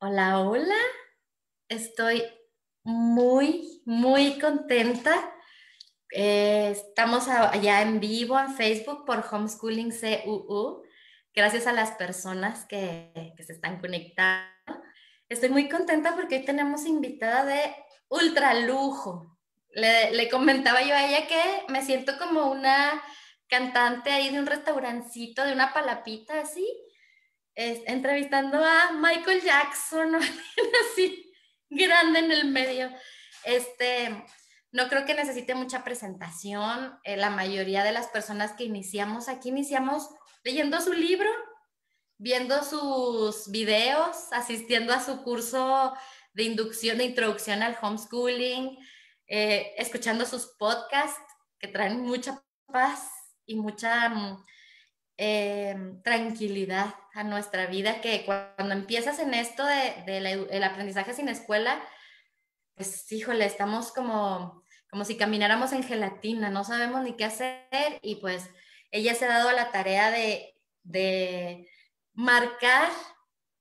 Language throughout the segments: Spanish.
Hola, hola. Estoy muy, muy contenta. Eh, estamos allá en vivo en Facebook por Homeschooling CUU. Gracias a las personas que, que se están conectando. Estoy muy contenta porque hoy tenemos invitada de ultra lujo. Le, le comentaba yo a ella que me siento como una cantante ahí de un restaurancito, de una palapita así entrevistando a Michael Jackson, así grande en el medio. Este, no creo que necesite mucha presentación. Eh, la mayoría de las personas que iniciamos aquí iniciamos leyendo su libro, viendo sus videos, asistiendo a su curso de inducción, de introducción al homeschooling, eh, escuchando sus podcasts que traen mucha paz y mucha Em, tranquilidad a nuestra vida, que cuando empiezas en esto de, el aprendizaje sin escuela, pues híjole, estamos como, como si camináramos en gelatina, no sabemos ni qué hacer y pues ella se ha dado la tarea de, de marcar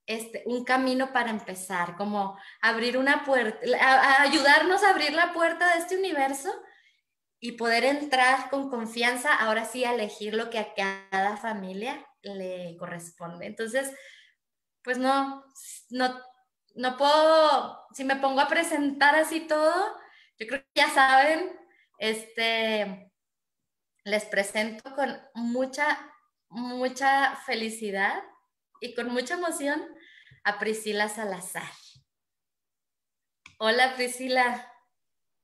este, un camino para empezar, como abrir una puerta, ayudarnos a abrir la puerta de este universo y poder entrar con confianza, ahora sí, a elegir lo que a cada familia le corresponde. Entonces, pues no, no, no puedo, si me pongo a presentar así todo, yo creo que ya saben, este, les presento con mucha, mucha felicidad y con mucha emoción a Priscila Salazar. Hola Priscila.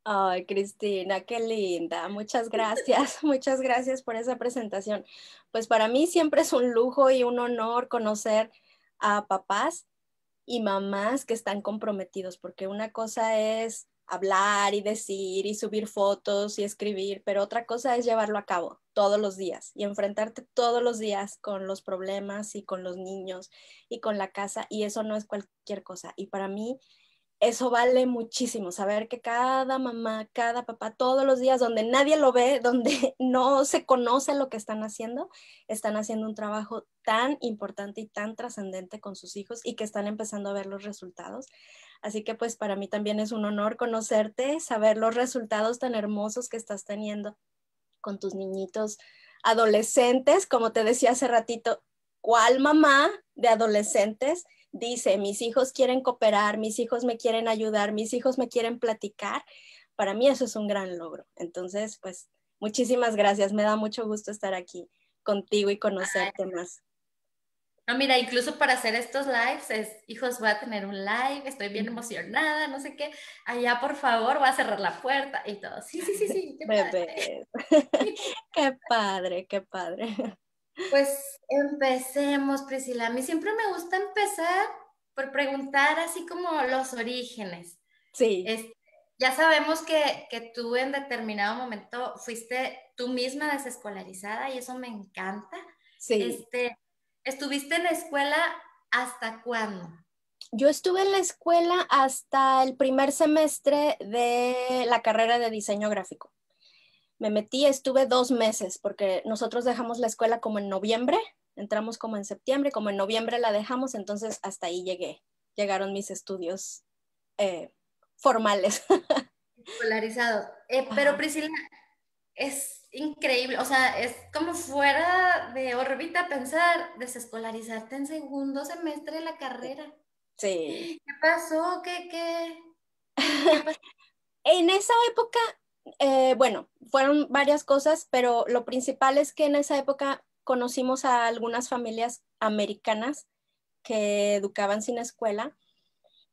Ay, Cristina, qué linda. Muchas gracias, muchas gracias por esa presentación. Pues para mí siempre es un lujo y un honor conocer a papás y mamás que están comprometidos, porque una cosa es hablar y decir y subir fotos y escribir, pero otra cosa es llevarlo a cabo todos los días y enfrentarte todos los días con los problemas y con los niños y con la casa y eso no es cualquier cosa. Y para mí eso vale muchísimo, saber que cada mamá, cada papá, todos los días donde nadie lo ve, donde no se conoce lo que están haciendo, están haciendo un trabajo tan importante y tan trascendente con sus hijos y que están empezando a ver los resultados. Así que pues para mí también es un honor conocerte, saber los resultados tan hermosos que estás teniendo con tus niñitos adolescentes, como te decía hace ratito, ¿cuál mamá de adolescentes? Dice, mis hijos quieren cooperar, mis hijos me quieren ayudar, mis hijos me quieren platicar, para mí eso es un gran logro. Entonces, pues, muchísimas gracias. Me da mucho gusto estar aquí contigo y conocerte más. No, mira, incluso para hacer estos lives, es, hijos, voy a tener un live, estoy bien emocionada, no sé qué. Allá, por favor, voy a cerrar la puerta y todo. Sí, sí, sí, sí. Qué Padre. qué padre, qué padre. Pues empecemos, Priscila. A mí siempre me gusta empezar por preguntar así como los orígenes. Sí. ya sabemos que, que, tú en determinado momento fuiste tú misma desescolarizada y eso me encanta. Sí. Este, ¿Estuviste en la escuela hasta cuándo? Yo estuve en la escuela hasta el primer semestre de la carrera de diseño gráfico me metí, estuve dos meses porque nosotros dejamos la escuela como en noviembre, entramos como en septiembre, como en noviembre la dejamos, entonces hasta ahí llegué, llegaron mis estudios eh, formales. Polarizado. Eh, pero Priscila, es increíble, o sea, es como fuera de órbita pensar desescolarizarte en segundo semestre de la carrera. Sí. ¿Qué pasó? ¿Qué, qué? ¿Qué pasó? en esa época eh, bueno, fueron varias cosas, pero lo principal es que en esa época conocimos a algunas familias americanas que educaban sin escuela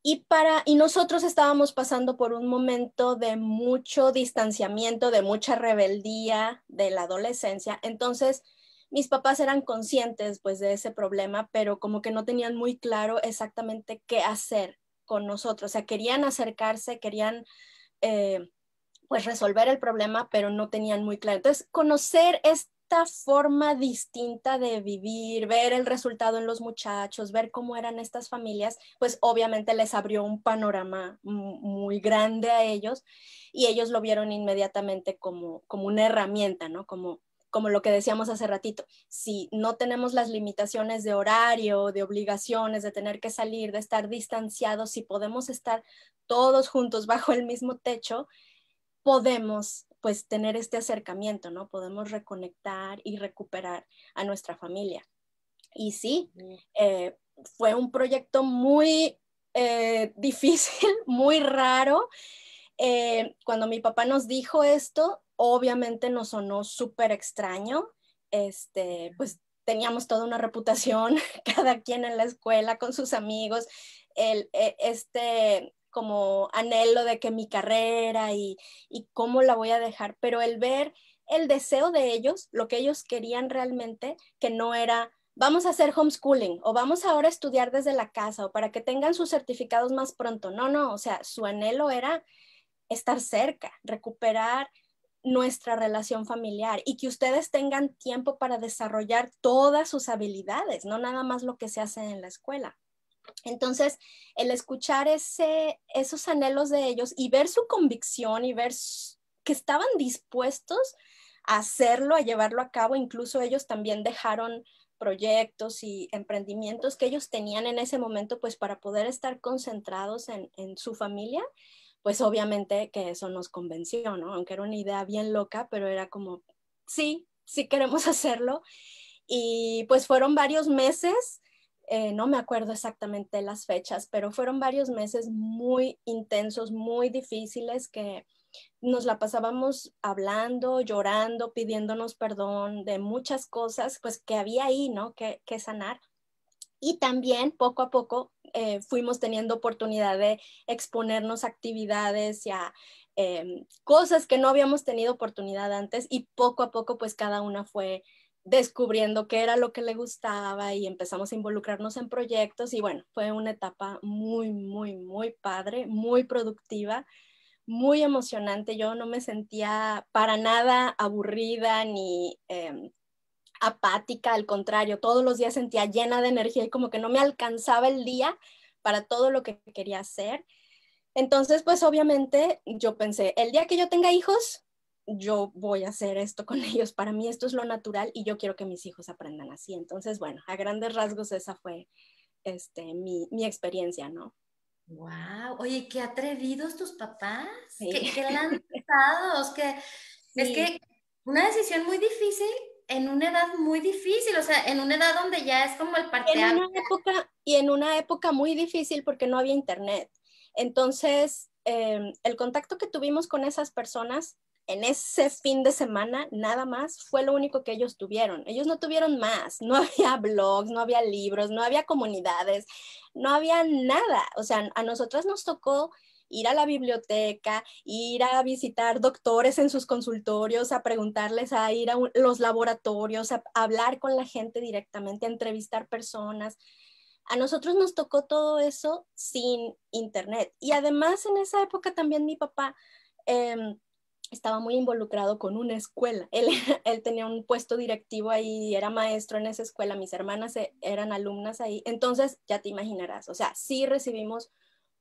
y para y nosotros estábamos pasando por un momento de mucho distanciamiento, de mucha rebeldía de la adolescencia. Entonces, mis papás eran conscientes pues de ese problema, pero como que no tenían muy claro exactamente qué hacer con nosotros. O sea, querían acercarse, querían eh, pues resolver el problema, pero no tenían muy claro. Entonces, conocer esta forma distinta de vivir, ver el resultado en los muchachos, ver cómo eran estas familias, pues obviamente les abrió un panorama muy grande a ellos y ellos lo vieron inmediatamente como, como una herramienta, ¿no? Como como lo que decíamos hace ratito, si no tenemos las limitaciones de horario, de obligaciones, de tener que salir, de estar distanciados, si podemos estar todos juntos bajo el mismo techo, podemos pues tener este acercamiento, ¿no? Podemos reconectar y recuperar a nuestra familia. Y sí, eh, fue un proyecto muy eh, difícil, muy raro. Eh, cuando mi papá nos dijo esto, obviamente nos sonó súper extraño. Este, pues teníamos toda una reputación, cada quien en la escuela, con sus amigos, el, este como anhelo de que mi carrera y, cómo la voy a dejar, pero el ver el deseo de ellos, lo que ellos querían realmente, que no era vamos a hacer homeschooling o vamos ahora a estudiar desde la casa o para que tengan sus certificados más pronto. No, no, o sea, su anhelo era estar cerca, recuperar nuestra relación familiar y que ustedes tengan tiempo para desarrollar todas sus habilidades, no nada más lo que se hace en la escuela. Entonces, el escuchar ese, esos anhelos de ellos y ver su convicción y ver que estaban dispuestos a hacerlo, a llevarlo a cabo, incluso ellos también dejaron proyectos y emprendimientos que ellos tenían en ese momento, pues para poder estar concentrados en, su familia, pues obviamente que eso nos convenció, ¿no? Aunque era una idea bien loca, pero era como, sí, sí queremos hacerlo. Y pues fueron varios meses, eh, no me acuerdo exactamente las fechas, pero fueron varios meses muy intensos, muy difíciles que nos la pasábamos hablando, llorando, pidiéndonos perdón de muchas cosas, pues que había ahí, ¿no? Que, sanar. Y también poco a poco eh, fuimos teniendo oportunidad de exponernos a actividades y a em, cosas que no habíamos tenido oportunidad antes y poco a poco pues cada una fue descubriendo qué era lo que le gustaba y empezamos a involucrarnos en proyectos y bueno, fue una etapa muy, muy, muy padre, muy productiva muy emocionante. Yo no me sentía para nada aburrida ni em, apática, al contrario, todos los días sentía llena de energía y como que no me alcanzaba el día para todo lo que quería hacer. Entonces, pues obviamente yo pensé, el día que yo tenga hijos, yo voy a hacer esto con ellos. Para mí esto es lo natural y yo quiero que mis hijos aprendan así. Entonces, bueno, a grandes rasgos esa fue este, mi, mi experiencia, ¿no? Wow, oye, qué atrevidos tus papás, qué, qué, lanzados, que es que una decisión muy difícil en una edad muy difícil, o sea, en una edad donde ya es como el parteaguas. En una época y en una época muy difícil porque no había internet. Entonces, em, el contacto que tuvimos con esas personas en ese fin de semana nada más fue lo único que ellos tuvieron. Ellos no tuvieron más, no había blogs, no había libros, no había comunidades, no había nada. O sea, a nosotras nos tocó ir a la biblioteca, ir a visitar doctores en sus consultorios, a preguntarles, a ir a los laboratorios, a, hablar con la gente directamente, a entrevistar personas. A nosotros nos tocó todo eso sin internet. Y además en esa época también mi papá... Em, estaba muy involucrado con una escuela. Él, él, tenía un puesto directivo ahí, era maestro en esa escuela, mis hermanas e, eran alumnas ahí. Entonces, ya te imaginarás, o sea, sí recibimos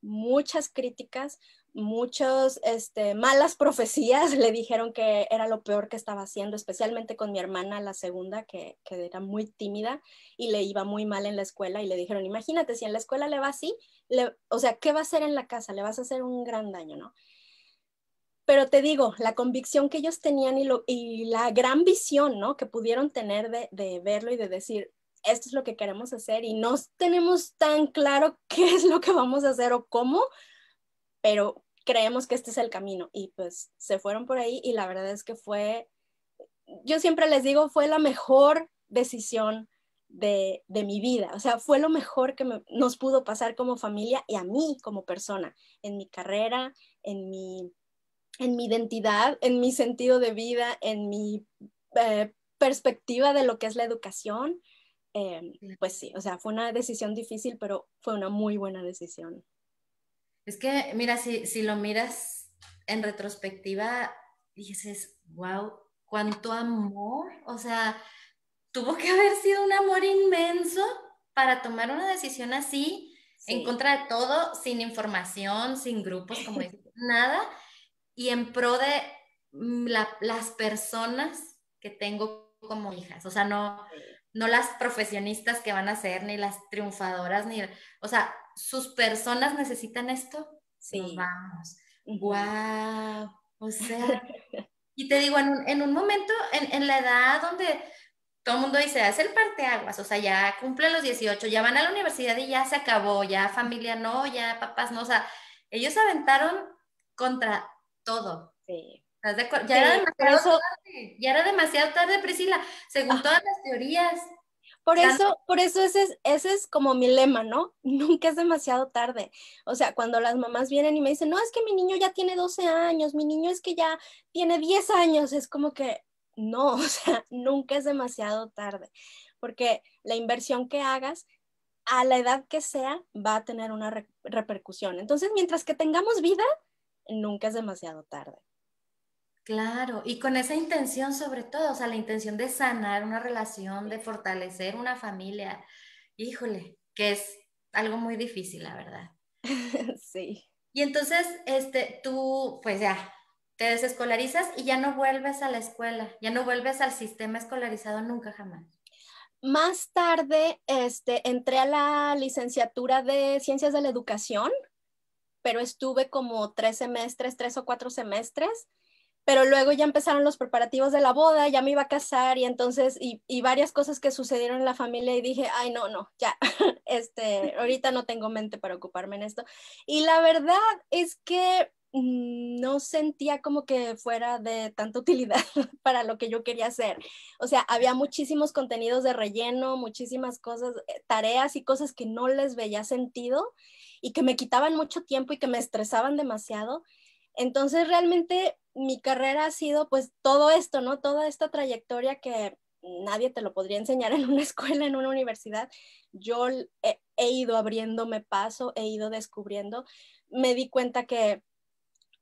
muchas críticas, muchas este, malas profecías, le dijeron que era lo peor que estaba haciendo, especialmente con mi hermana, la segunda, que, que era muy tímida y le iba muy mal en la escuela y le dijeron, imagínate, si en la escuela le va así, o sea, ¿qué va a hacer en la casa? Le vas a hacer un gran daño, ¿no? Pero te digo, la convicción que ellos tenían y, la gran visión, ¿no? Que pudieron tener de, verlo y de decir, esto es lo que queremos hacer y no tenemos tan claro qué es lo que vamos a hacer o cómo, pero creemos que este es el camino y pues se fueron por ahí y la verdad es que fue, yo siempre les digo, fue la mejor decisión de, de, mi vida. O sea, fue lo mejor que nos pudo pasar como familia y a mí como persona, en mi carrera, en mi en mi identidad, en mi sentido de vida, en mi eh, perspectiva de lo que es la educación. Em, pues sí, o sea, fue una decisión difícil, pero fue una muy buena decisión. Es que, mira, si, si lo miras en retrospectiva, dices, wow, cuánto amor, o sea, tuvo que haber sido un amor inmenso para tomar una decisión así, en contra de todo, sin información, sin grupos, como dices, nada y en pro de mm, las personas que tengo como hijas, o sea, no, no las profesionistas que van a ser, ni las triunfadoras, ni, o sea, sus personas necesitan esto, sí. nos vamos. Wow, o sea, y te digo, en un, en un momento, en, en, la edad donde todo el mundo dice, es el parteaguas, o sea, ya cumplen los 18, ya van a la universidad y ya se acabó, ya familia no, ya papás no, o sea, ellos aventaron contra todo. Sí. Ya, era demasiado tarde, ya era demasiado tarde, Priscila, según ah. todas las teorías. Por eso, por eso ese es, ese es como mi lema, ¿no? Nunca es demasiado tarde. O sea, cuando las mamás vienen y me dicen, no, es que mi niño ya tiene 12 años, mi niño es que ya tiene 10 años, es como que no, o sea, nunca es demasiado tarde, porque la inversión que hagas a la edad que sea va a tener una repercusión. Entonces, mientras que tengamos vida, nunca es demasiado tarde. Claro, y con esa intención sobre todo, o sea, la intención de sanar una relación, de fortalecer una familia, híjole, que es algo muy difícil, la verdad. sí. Y entonces, este, tú, pues ya, te desescolarizas y ya no vuelves a la escuela, ya no vuelves al sistema escolarizado nunca jamás. Más tarde, este, entré a la licenciatura de Ciencias de la Educación, pero estuve como tres semestres, tres o cuatro semestres pero luego ya empezaron los preparativos de la boda, ya me iba a casar y entonces, y, varias cosas que sucedieron en la familia y dije, ay, no, no, ya, este, ahorita no tengo mente para ocuparme en esto. Y la verdad es que mm, no sentía como que fuera de tanta utilidad para lo que yo quería hacer. O sea, había muchísimos contenidos de relleno, muchísimas cosas, eh, tareas y cosas que no les veía sentido y que me quitaban mucho tiempo y que me estresaban demasiado. Entonces, realmente mi carrera ha sido pues todo esto, ¿no? Toda esta trayectoria que nadie te lo podría enseñar en una escuela, en una universidad. Yo he, he ido abriéndome paso, he ido descubriendo. Me di cuenta que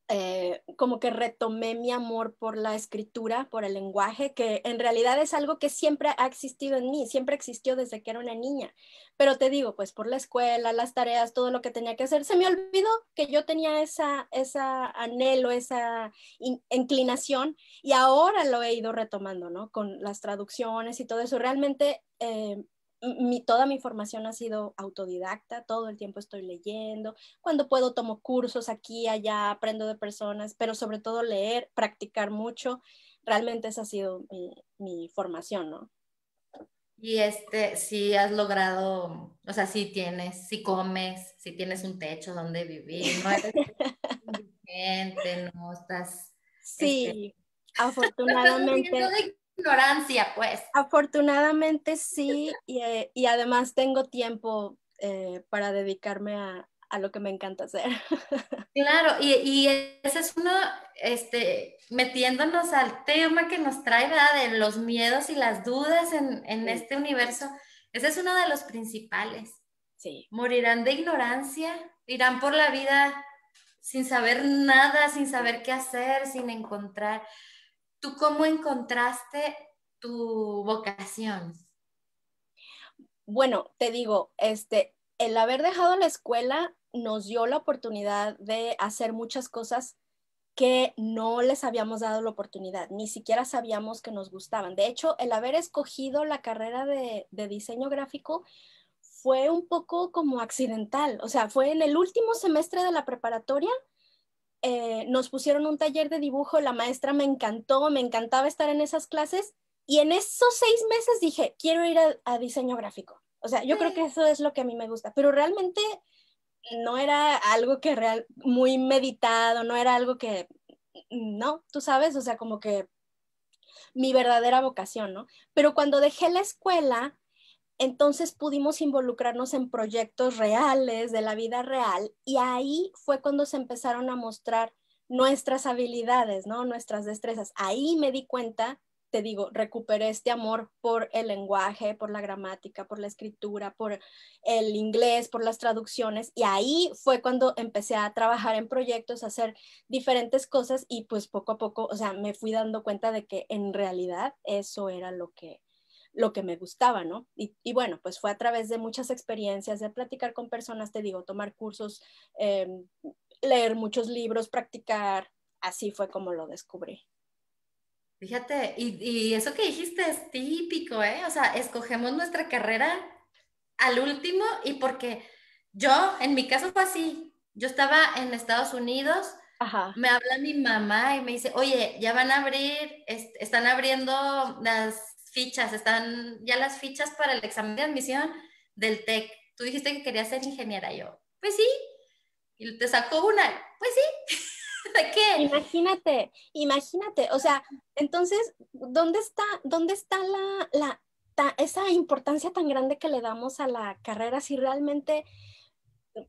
eh, como que retomé mi amor por la escritura, por el lenguaje, que en realidad es algo que siempre ha existido en mí, siempre existió desde que era una niña. Pero te digo, pues por la escuela, las tareas, todo lo que tenía que hacer, se me olvidó que yo tenía esa, esa anhelo, esa inclinación y ahora lo he ido retomando, ¿no? Con las traducciones y todo eso. Realmente eh, mi, toda mi formación ha sido autodidacta, todo el tiempo estoy leyendo, cuando puedo tomo cursos aquí, allá, aprendo de personas, pero sobre todo leer, practicar mucho, realmente esa ha sido mi, formación, ¿no? Y este, si has logrado, o sea, si tienes, si comes, si tienes un techo donde vivir, no eres gente, no estás... Sí, este, afortunadamente ignorancia, pues. Afortunadamente sí, y, eh, y además tengo tiempo eh, para dedicarme a, a, lo que me encanta hacer. Claro, y, y, ese es uno, este, metiéndonos al tema que nos trae, ¿verdad? De los miedos y las dudas en, en este universo. Ese es uno de los principales. Sí. Morirán de ignorancia, irán por la vida sin saber nada, sin saber qué hacer, sin encontrar. ¿Tú cómo encontraste tu vocación? Bueno, te digo, este, el haber dejado la escuela nos dio la oportunidad de hacer muchas cosas que no les habíamos dado la oportunidad, ni siquiera sabíamos que nos gustaban. De hecho, el haber escogido la carrera de, de diseño gráfico fue un poco como accidental, o sea, fue en el último semestre de la preparatoria eh, nos pusieron un taller de dibujo, la maestra me encantó, me encantaba estar en esas clases y en esos seis meses dije, quiero ir a, diseño gráfico. O sea, yo creo que eso es lo que a mí me gusta, pero realmente no era algo que real, muy meditado, no era algo que, no, tú sabes, o sea, como que mi verdadera vocación, ¿no? Pero cuando dejé la escuela, entonces pudimos involucrarnos en proyectos reales, de la vida real, y ahí fue cuando se empezaron a mostrar nuestras habilidades, ¿no? Nuestras destrezas. Ahí me di cuenta, te digo, recuperé este amor por el lenguaje, por la gramática, por la escritura, por el inglés, por las traducciones, y ahí fue cuando empecé a trabajar en proyectos, a hacer diferentes cosas y pues poco a poco, o sea, me fui dando cuenta de que en realidad eso era lo que lo que me gustaba, ¿no? Y, bueno, pues fue a través de muchas experiencias, de platicar con personas, te digo, tomar cursos, em, leer muchos libros, practicar, así fue como lo descubrí. Fíjate, y, y, eso que dijiste es típico, ¿eh? O sea, escogemos nuestra carrera al último y porque yo, en mi caso fue así. Yo estaba en Estados Unidos, me habla mi mamá y me dice, oye, ya van a abrir, están abriendo las fichas, están ya las fichas para el examen de admisión del TEC. Tú dijiste que querías ser ingeniera. Yo, pues sí. Y te sacó una, pues sí. ¿De qué? Imagínate, imagínate, o sea, entonces, ¿dónde está, dónde está la, la esa importancia tan grande que le damos a la carrera si realmente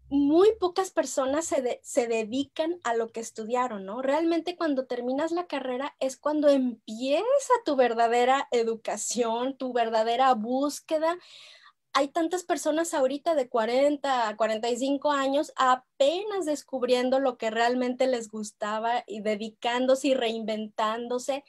muy pocas personas se, se, dedican a lo que estudiaron, ¿no? Realmente cuando terminas la carrera es cuando empieza tu verdadera educación, tu verdadera búsqueda. Hay tantas personas ahorita de 40 a 45 años apenas descubriendo lo que realmente les gustaba y dedicándose y reinventándose.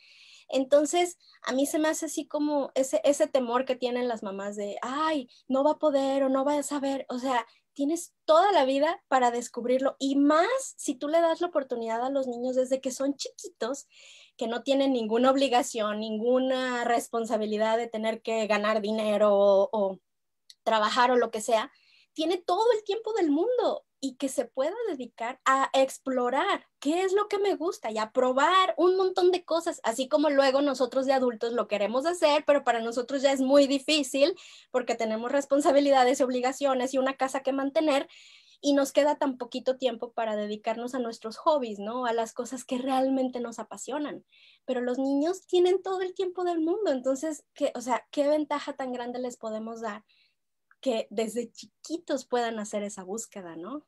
Entonces, a mí se me hace así como ese, ese temor que tienen las mamás de, ay, no va a poder o no va a saber. O sea, tienes toda la vida para descubrirlo. Y más si tú le das la oportunidad a los niños desde que son chiquitos, que no tienen ninguna obligación, ninguna responsabilidad de tener que ganar dinero o, trabajar o lo que sea, tiene todo el tiempo del mundo y que se pueda dedicar a explorar qué es lo que me gusta y a probar un montón de cosas, así como luego nosotros de adultos lo queremos hacer, pero para nosotros ya es muy difícil porque tenemos responsabilidades y obligaciones y una casa que mantener y nos queda tan poquito tiempo para dedicarnos a nuestros hobbies, ¿no? A las cosas que realmente nos apasionan. Pero los niños tienen todo el tiempo del mundo, entonces, ¿qué, o sea, ¿qué ventaja tan grande les podemos dar? que desde chiquitos puedan hacer esa búsqueda, ¿no?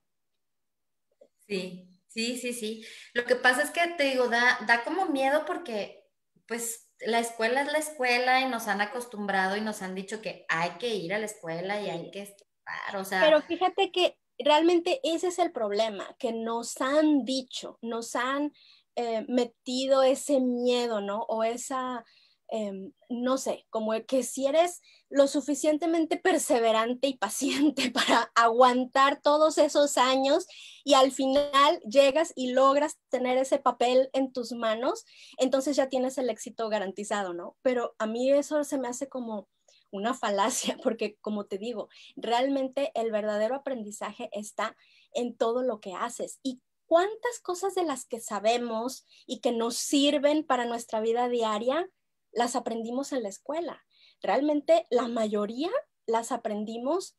Sí, sí, sí, sí. Lo que pasa es que te digo, da, da como miedo porque pues la escuela es la escuela y nos han acostumbrado y nos han dicho que hay que ir a la escuela y hay que estar, o sea. Pero fíjate que realmente ese es el problema, que nos han dicho, nos han eh, metido ese miedo, ¿no? O esa Em, no sé, como que si eres lo suficientemente perseverante y paciente para aguantar todos esos años y al final llegas y logras tener ese papel en tus manos, entonces ya tienes el éxito garantizado, ¿no? Pero a mí eso se me hace como una falacia, porque como te digo, realmente el verdadero aprendizaje está en todo lo que haces y cuántas cosas de las que sabemos y que nos sirven para nuestra vida diaria las aprendimos en la escuela. Realmente la mayoría las aprendimos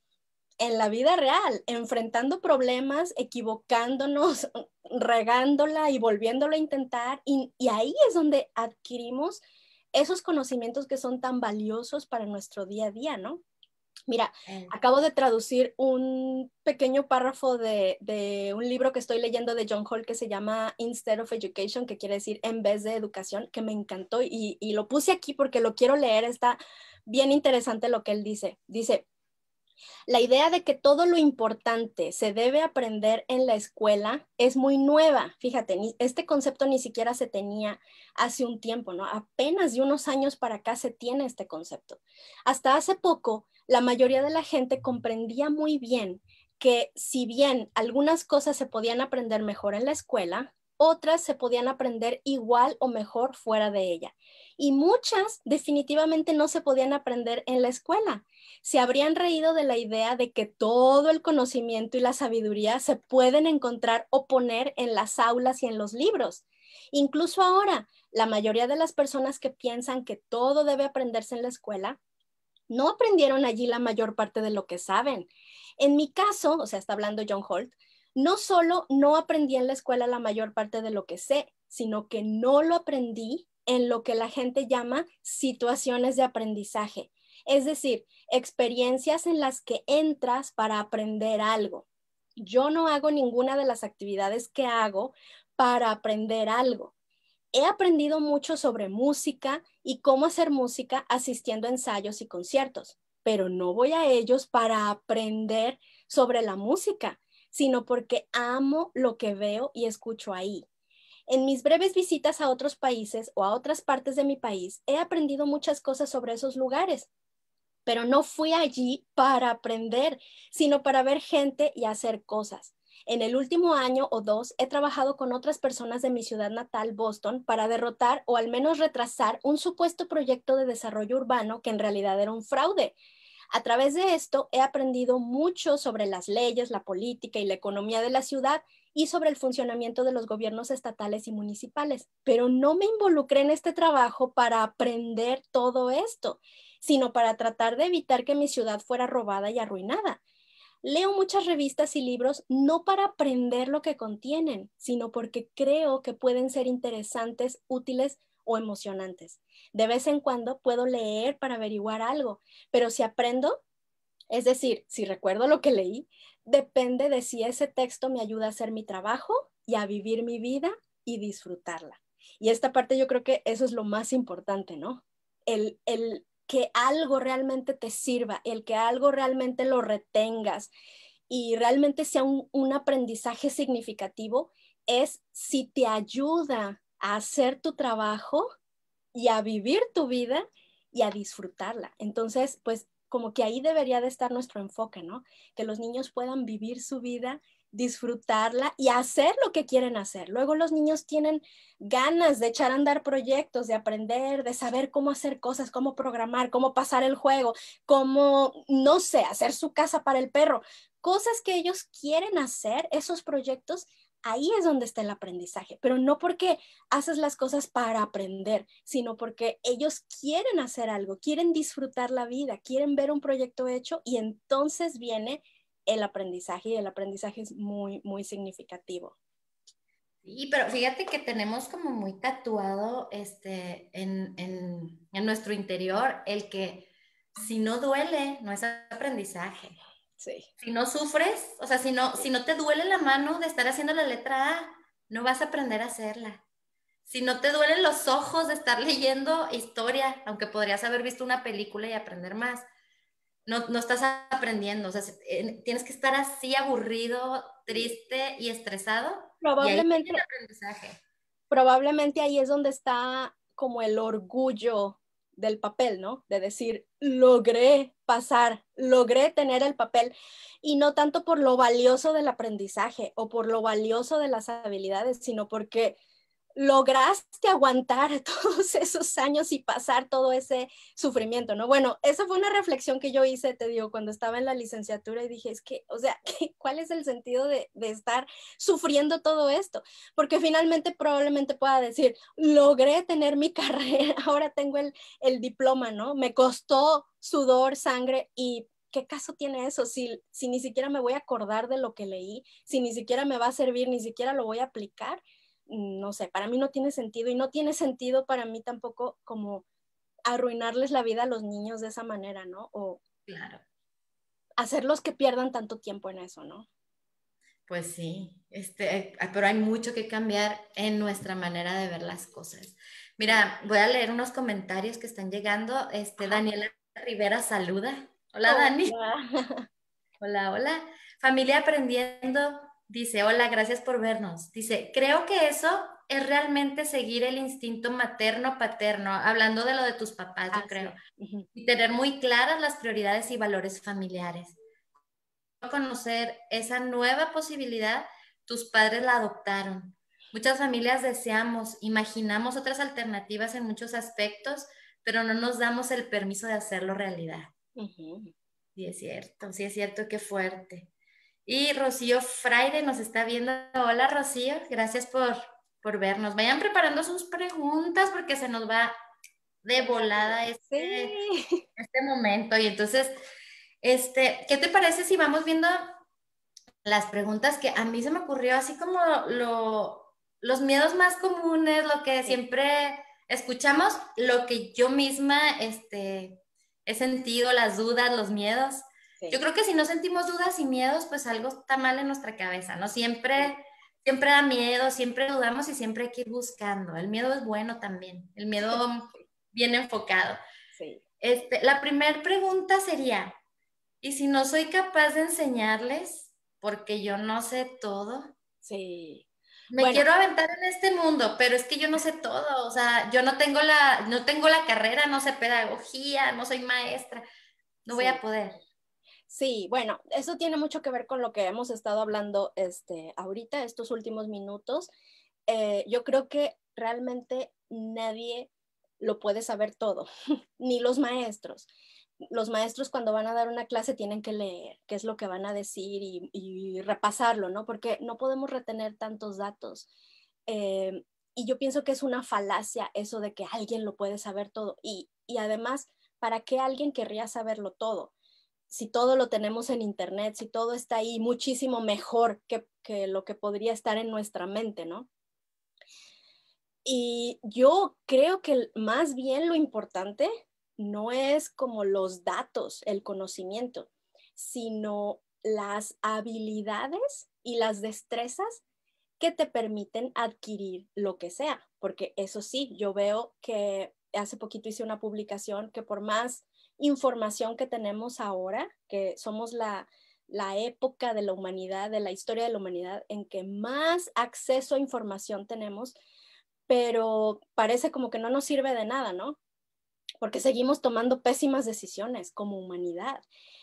en la vida real, enfrentando problemas, equivocándonos, regándola y volviéndola a intentar. Y, ahí es donde adquirimos esos conocimientos que son tan valiosos para nuestro día a día, ¿no? Mira, eh. acabo de traducir un pequeño párrafo de, un libro que estoy leyendo de John Hall que se llama Instead of Education, que quiere decir en vez de educación, que me encantó y, y lo puse aquí porque lo quiero leer. Está bien interesante lo que él dice. Dice, la idea de que todo lo importante se debe aprender en la escuela es muy nueva. Fíjate, este concepto ni siquiera se tenía hace un tiempo, ¿no? Apenas de unos años para acá se tiene este concepto. Hasta hace poco, la mayoría de la gente comprendía muy bien que si bien algunas cosas se podían aprender mejor en la escuela, otras se podían aprender igual o mejor fuera de ella. Y muchas definitivamente no se podían aprender en la escuela. Se habrían reído de la idea de que todo el conocimiento y la sabiduría se pueden encontrar o poner en las aulas y en los libros. Incluso ahora, la mayoría de las personas que piensan que todo debe aprenderse en la escuela no aprendieron allí la mayor parte de lo que saben. En mi caso, o sea, está hablando John Holt, no solo no aprendí en la escuela la mayor parte de lo que sé, sino que no lo aprendí en lo que la gente llama situaciones de aprendizaje, es decir, experiencias en las que entras para aprender algo. Yo no hago ninguna de las actividades que hago para aprender algo he aprendido mucho sobre música y cómo hacer música asistiendo a ensayos y conciertos, pero no voy a ellos para aprender sobre la música, sino porque amo lo que veo y escucho ahí. En mis breves visitas a otros países o a otras partes de mi país, he aprendido muchas cosas sobre esos lugares, pero no fui allí para aprender, sino para ver gente y hacer cosas. En el último año o dos he trabajado con otras personas de mi ciudad natal, Boston, para derrotar o al menos retrasar un supuesto proyecto de desarrollo urbano que en realidad era un fraude. A través de esto he aprendido mucho sobre las leyes, la política y la economía de la ciudad y sobre el funcionamiento de los gobiernos estatales y municipales, pero no me involucré en este trabajo para aprender todo esto, sino para tratar de evitar que mi ciudad fuera robada y arruinada. Leo muchas revistas y libros no para aprender lo que contienen, sino porque creo que pueden ser interesantes, útiles o emocionantes. De vez en cuando puedo leer para averiguar algo, pero si aprendo, es decir, si recuerdo lo que leí, depende de si ese texto me ayuda a hacer mi trabajo y a vivir mi vida y disfrutarla. Y esta parte yo creo que eso es lo más importante, ¿no? El, el que algo realmente te sirva, el que algo realmente lo retengas y realmente sea un, un aprendizaje significativo, es si te ayuda a hacer tu trabajo y a vivir tu vida y a disfrutarla. Entonces, pues como que ahí debería de estar nuestro enfoque, ¿no? Que los niños puedan vivir su vida disfrutarla y hacer lo que quieren hacer. Luego los niños tienen ganas de echar a andar proyectos, de aprender, de saber cómo hacer cosas, cómo programar, cómo pasar el juego, cómo, no sé, hacer su casa para el perro. Cosas que ellos quieren hacer, esos proyectos, ahí es donde está el aprendizaje, pero no porque haces las cosas para aprender, sino porque ellos quieren hacer algo, quieren disfrutar la vida, quieren ver un proyecto hecho y entonces viene el aprendizaje y el aprendizaje es muy, muy significativo. Sí, pero fíjate que tenemos como muy tatuado este, en, en, en nuestro interior el que si no duele, no es aprendizaje. Sí. Si no sufres, o sea, si no, si no te duele la mano de estar haciendo la letra A, no vas a aprender a hacerla. Si no te duelen los ojos de estar leyendo historia, aunque podrías haber visto una película y aprender más, no, no estás aprendiendo, o sea, tienes que estar así aburrido, triste y estresado. Probablemente, probablemente ahí es donde está como el orgullo del papel, ¿no? De decir, logré pasar, logré tener el papel y no tanto por lo valioso del aprendizaje o por lo valioso de las habilidades, sino porque lograste aguantar todos esos años y pasar todo ese sufrimiento, ¿no? Bueno, esa fue una reflexión que yo hice, te digo, cuando estaba en la licenciatura y dije, es que, o sea, ¿cuál es el sentido de, estar sufriendo todo esto? Porque finalmente probablemente pueda decir, logré tener mi carrera, ahora tengo el, el diploma, ¿no? Me costó sudor, sangre y ¿qué caso tiene eso? Si, si ni siquiera me voy a acordar de lo que leí, si ni siquiera me va a servir, ni siquiera lo voy a aplicar no sé, para mí no tiene sentido y no tiene sentido para mí tampoco como arruinarles la vida a los niños de esa manera, ¿no? O claro. hacerlos que pierdan tanto tiempo en eso, ¿no? Pues sí, este, pero hay mucho que cambiar en nuestra manera de ver las cosas. Mira, voy a leer unos comentarios que están llegando. Este, Daniela Rivera saluda. Hola, Dani. Hola, hola. Familia aprendiendo Dice, hola, gracias por vernos. Dice, creo que eso es realmente seguir el instinto materno-paterno, hablando de lo de tus papás, yo creo, y tener muy claras las prioridades y valores familiares. Conocer esa nueva posibilidad, tus padres la adoptaron. Muchas familias deseamos, imaginamos otras alternativas en muchos aspectos, pero no nos damos el permiso de hacerlo realidad. Sí, es cierto, sí es cierto, qué fuerte. Y Rocío Fraire nos está viendo. Hola Rocío, gracias por, por vernos. Vayan preparando sus preguntas porque se nos va de volada este, este momento. Y entonces, este, ¿qué te parece si vamos viendo las preguntas que a mí se me ocurrió así como lo, los miedos más comunes, lo que siempre escuchamos, lo que yo misma este, he sentido, las dudas, los miedos. Yo creo que si no sentimos dudas y miedos, pues algo está mal en nuestra cabeza, ¿no? Siempre, siempre da miedo, siempre dudamos y siempre hay que ir buscando. El miedo es bueno también, el miedo bien enfocado. Sí. Este, la primera pregunta sería, ¿y si no soy capaz de enseñarles porque yo no sé todo? Sí. Me quiero aventar en este mundo, pero es que yo no sé todo, o sea, yo no tengo la, no tengo la carrera, no sé pedagogía, no soy maestra, no voy a poder. Sí, bueno, eso tiene mucho que ver con lo que hemos estado hablando este, ahorita, estos últimos minutos. Eh, yo creo que realmente nadie lo puede saber todo, ni los maestros. Los maestros cuando van a dar una clase tienen que leer qué es lo que van a decir y, repasarlo, ¿no? Porque no podemos retener tantos datos. Eh, y yo pienso que es una falacia eso de que alguien lo puede saber todo. Y, y además, ¿para qué alguien querría saberlo todo? Si todo lo tenemos en Internet, si todo está ahí muchísimo mejor que, lo que podría estar en nuestra mente, ¿no? Y yo creo que más bien lo importante no es como los datos, el conocimiento, sino las habilidades y las destrezas que te permiten adquirir lo que sea. Porque eso sí, yo veo que hace poquito hice una publicación que por más información que tenemos ahora, que somos la, época de la humanidad, de la historia de la humanidad, en que más acceso a información tenemos, pero parece como que no nos sirve de nada, ¿no? Porque seguimos tomando pésimas decisiones como humanidad.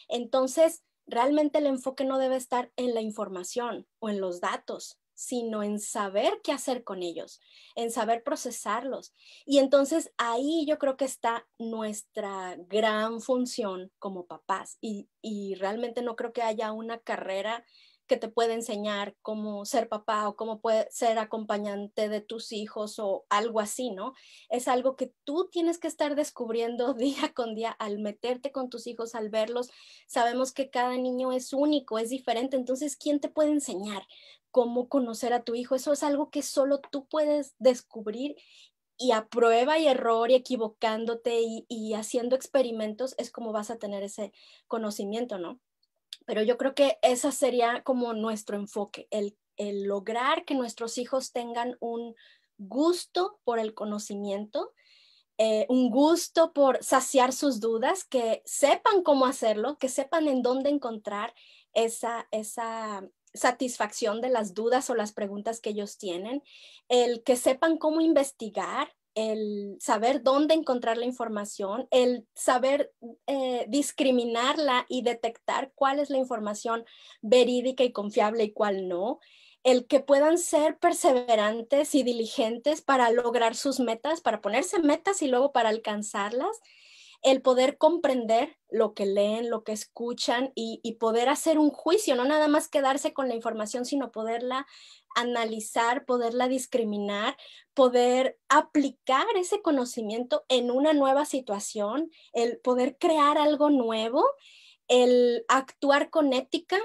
Entonces, realmente el enfoque no debe estar en la información o en los datos, sino en saber qué hacer con ellos, en saber procesarlos. Y entonces ahí yo creo que está nuestra gran función como papás. Y, y realmente no creo que haya una carrera que te puede enseñar cómo ser papá o cómo puede ser acompañante de tus hijos o algo así, ¿no? Es algo que tú tienes que estar descubriendo día con día al meterte con tus hijos, al verlos. Sabemos que cada niño es único, es diferente, entonces, ¿quién te puede enseñar cómo conocer a tu hijo? Eso es algo que solo tú puedes descubrir y a prueba y error y equivocándote y, haciendo experimentos es como vas a tener ese conocimiento, ¿no? Pero yo creo que esa sería como nuestro enfoque, el, lograr que nuestros hijos tengan un gusto por el conocimiento, eh, un gusto por saciar sus dudas, que sepan cómo hacerlo, que sepan en dónde encontrar esa, esa satisfacción de las dudas o las preguntas que ellos tienen, el que sepan cómo investigar, el saber dónde encontrar la información, el saber eh, discriminarla y detectar cuál es la información verídica y confiable y cuál no, el que puedan ser perseverantes y diligentes para lograr sus metas, para ponerse metas y luego para alcanzarlas, el poder comprender lo que leen, lo que escuchan y, poder hacer un juicio, no nada más quedarse con la información, sino poderla analizar, poderla discriminar, poder aplicar ese conocimiento en una nueva situación, el poder crear algo nuevo, el actuar con ética,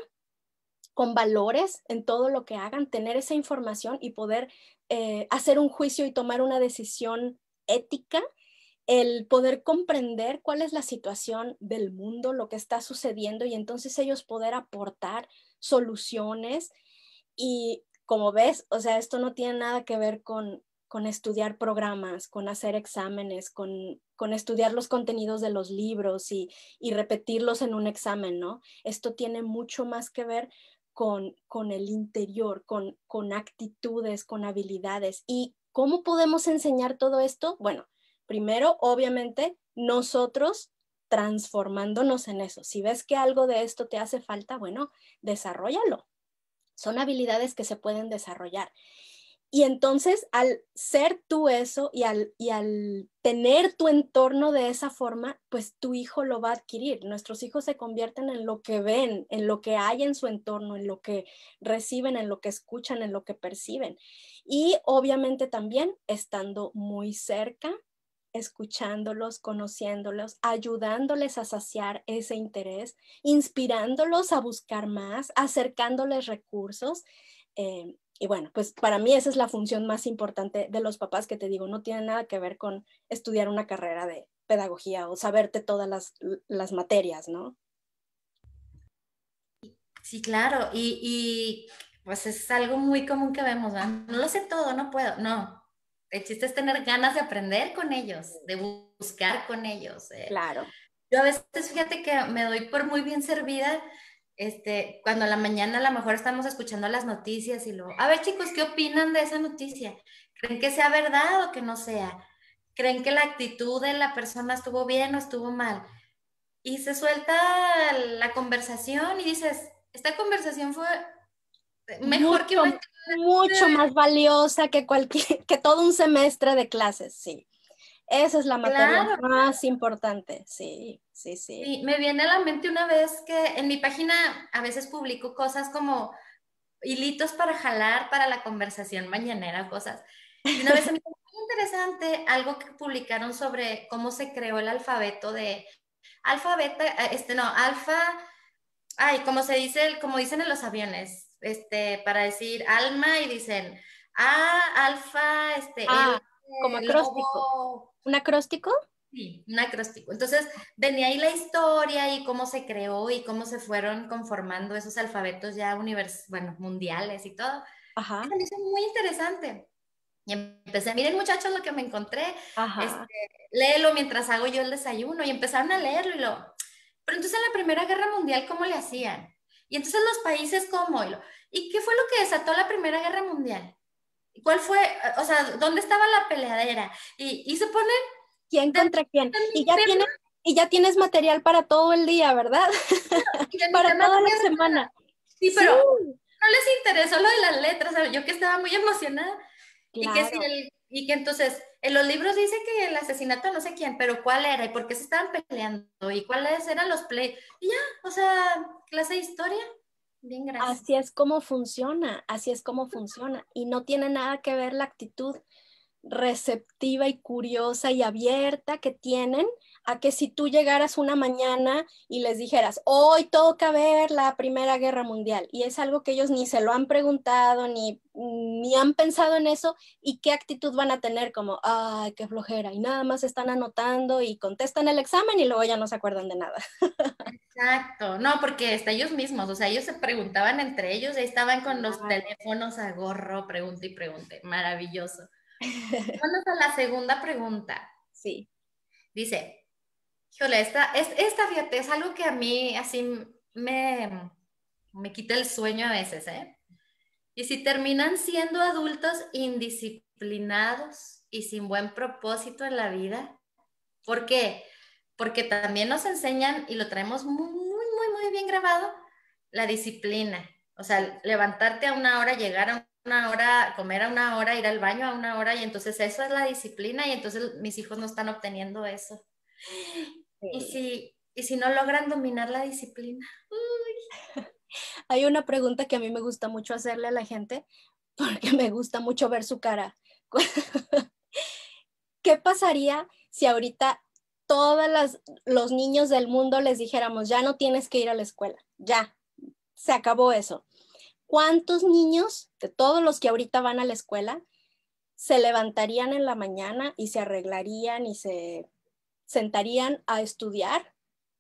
con valores en todo lo que hagan, tener esa información y poder eh, hacer un juicio y tomar una decisión ética, el poder comprender cuál es la situación del mundo, lo que está sucediendo y entonces ellos poder aportar soluciones y como ves, o sea, esto no tiene nada que ver con, con estudiar programas, con hacer exámenes, con, con, estudiar los contenidos de los libros y, y, repetirlos en un examen, ¿no? Esto tiene mucho más que ver con, con el interior, con, con actitudes, con habilidades. ¿Y cómo podemos enseñar todo esto? Bueno, primero, obviamente, nosotros transformándonos en eso. Si ves que algo de esto te hace falta, bueno, desarrollalo, son habilidades que se pueden desarrollar. Y entonces, al ser tú eso y al, y al tener tu entorno de esa forma, pues tu hijo lo va a adquirir. Nuestros hijos se convierten en lo que ven, en lo que hay en su entorno, en lo que reciben, en lo que escuchan, en lo que perciben. Y obviamente también estando muy cerca escuchándolos, conociéndolos, ayudándoles a saciar ese interés, inspirándolos a buscar más, acercándoles recursos. Eh, y bueno, pues para mí esa es la función más importante de los papás que te digo, no tiene nada que ver con estudiar una carrera de pedagogía o saberte todas las, materias, ¿no? Sí, claro, y, y, pues es algo muy común que vemos, ¿no? no lo sé todo, no puedo, no, el chiste es tener ganas de aprender con ellos, de buscar con ellos. Eh. Claro. Yo a veces, fíjate que me doy por muy bien servida, este, cuando a la mañana a lo mejor estamos escuchando las noticias y luego, a ver chicos, ¿qué opinan de esa noticia? ¿Creen que sea verdad o que no sea? ¿Creen que la actitud de la persona estuvo bien o estuvo mal? y se suelta la conversación y dices, esta conversación fue mejor que mucho más valiosa que cualquier que todo un semestre de clases, sí. Esa es la materia más importante, sí, sí, sí, sí. me viene a la mente una vez que en mi página a veces publico cosas como hilitos para jalar para la conversación mañanera, cosas. Y una vez me muy interesante algo que publicaron sobre cómo se creó el alfabeto de alfa, beta, eh, este no, alfa, ay, como se dice, como dicen en los aviones, este, para decir alma y dicen A, alfa, este, ah, como acróstico. ¿Un acróstico? Sí, un acróstico. Entonces, venía ahí la historia y cómo se creó y cómo se fueron conformando esos alfabetos ya univers bueno, mundiales y todo. Ajá. Me hizo muy interesante. Y empecé, miren muchachos lo que me encontré, este, léelo mientras hago yo el desayuno y empezaron a leerlo y lo... Pero entonces en la Primera Guerra Mundial, ¿cómo le hacían? Y entonces los países, ¿cómo? ¿Y qué fue lo que desató la Primera Guerra Mundial? ¿Cuál fue? O sea, ¿dónde estaba la peleadera? Y, y se ponen... ¿Quién contra quién? Y ya, tienes, y ya tienes material para todo el día, ¿verdad? para toda la semana. Sí, pero no les interesó lo de las letras. Yo que estaba muy emocionada y, que y que entonces en los libros dice que el asesinato no sé quién, pero cuál era y por qué se estaban peleando y cuáles eran los play. Y ya, o sea, clase de historia. Bien, gracias. Así es como funciona, así es como funciona. Y no tiene nada que ver la actitud receptiva y curiosa y abierta que tienen a que si tú llegaras una mañana y les dijeras, hoy toca ver la Primera Guerra Mundial, y es algo que ellos ni se lo han preguntado, ni, ni han pensado en eso, y qué actitud van a tener como, ay, qué flojera, y nada más están anotando y contestan el examen y luego ya no se acuerdan de nada. Exacto, no, porque hasta ellos mismos, o sea, ellos se preguntaban entre ellos, ahí estaban con los teléfonos a gorro, pregunta y pregunta, maravilloso. Vamos a la segunda pregunta. Sí. Dice, Híjole, esta, es, esta, fíjate, es algo que a mí así me, me quita el sueño a veces, ¿eh? Y si terminan siendo adultos indisciplinados y sin buen propósito en la vida, ¿por qué? Porque también nos enseñan, y lo traemos muy, muy, muy bien grabado, la disciplina. O sea, levantarte a una hora, llegar a una hora, comer a una hora, ir al baño a una hora, y entonces eso es la disciplina, y entonces mis hijos no están obteniendo eso. ¿Y si, y si no logran dominar la disciplina? Hay una pregunta que a mí me gusta mucho hacerle a la gente porque me gusta mucho ver su cara. ¿Qué pasaría si ahorita todos los niños del mundo les dijéramos, ya no tienes que ir a la escuela, ya, se acabó eso? ¿Cuántos niños de todos los que ahorita van a la escuela se levantarían en la mañana y se arreglarían y se sentarían a estudiar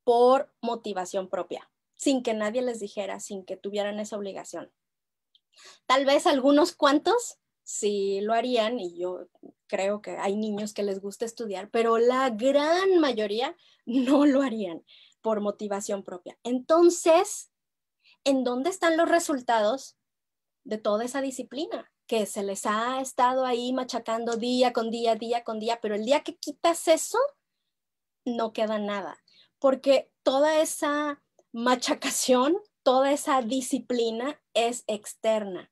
por motivación propia, sin que nadie les dijera, sin que tuvieran esa obligación. Tal vez algunos cuantos sí lo harían y yo creo que hay niños que les gusta estudiar, pero la gran mayoría no lo harían por motivación propia. Entonces, ¿en dónde están los resultados de toda esa disciplina? que se les ha estado ahí machacando día con día, día con día, pero el día que quitas eso, no queda nada, porque toda esa machacación, toda esa disciplina es externa.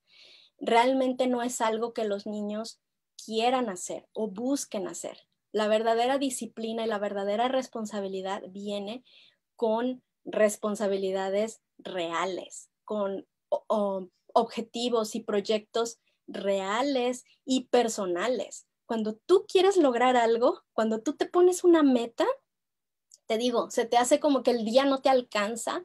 Realmente no es algo que los niños quieran hacer o busquen hacer. La verdadera disciplina y la verdadera responsabilidad viene con responsabilidades reales, con objetivos y proyectos reales y personales. Cuando tú quieres lograr algo, cuando tú te pones una meta, te digo, se te hace como que el día no te alcanza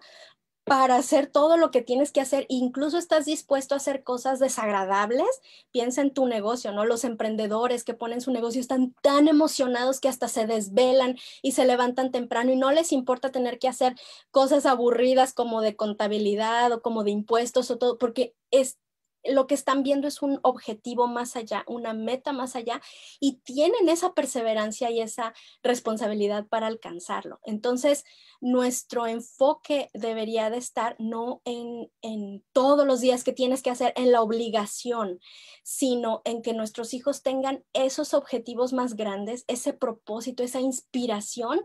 para hacer todo lo que tienes que hacer, incluso estás dispuesto a hacer cosas desagradables, piensa en tu negocio, ¿no? Los emprendedores que ponen su negocio están tan emocionados que hasta se desvelan y se levantan temprano y no les importa tener que hacer cosas aburridas como de contabilidad o como de impuestos o todo, porque es lo que están viendo es un objetivo más allá, una meta más allá y tienen esa perseverancia y esa responsabilidad para alcanzarlo. Entonces, nuestro enfoque debería de estar no en, en todos los días que tienes que hacer, en la obligación, sino en que nuestros hijos tengan esos objetivos más grandes, ese propósito, esa inspiración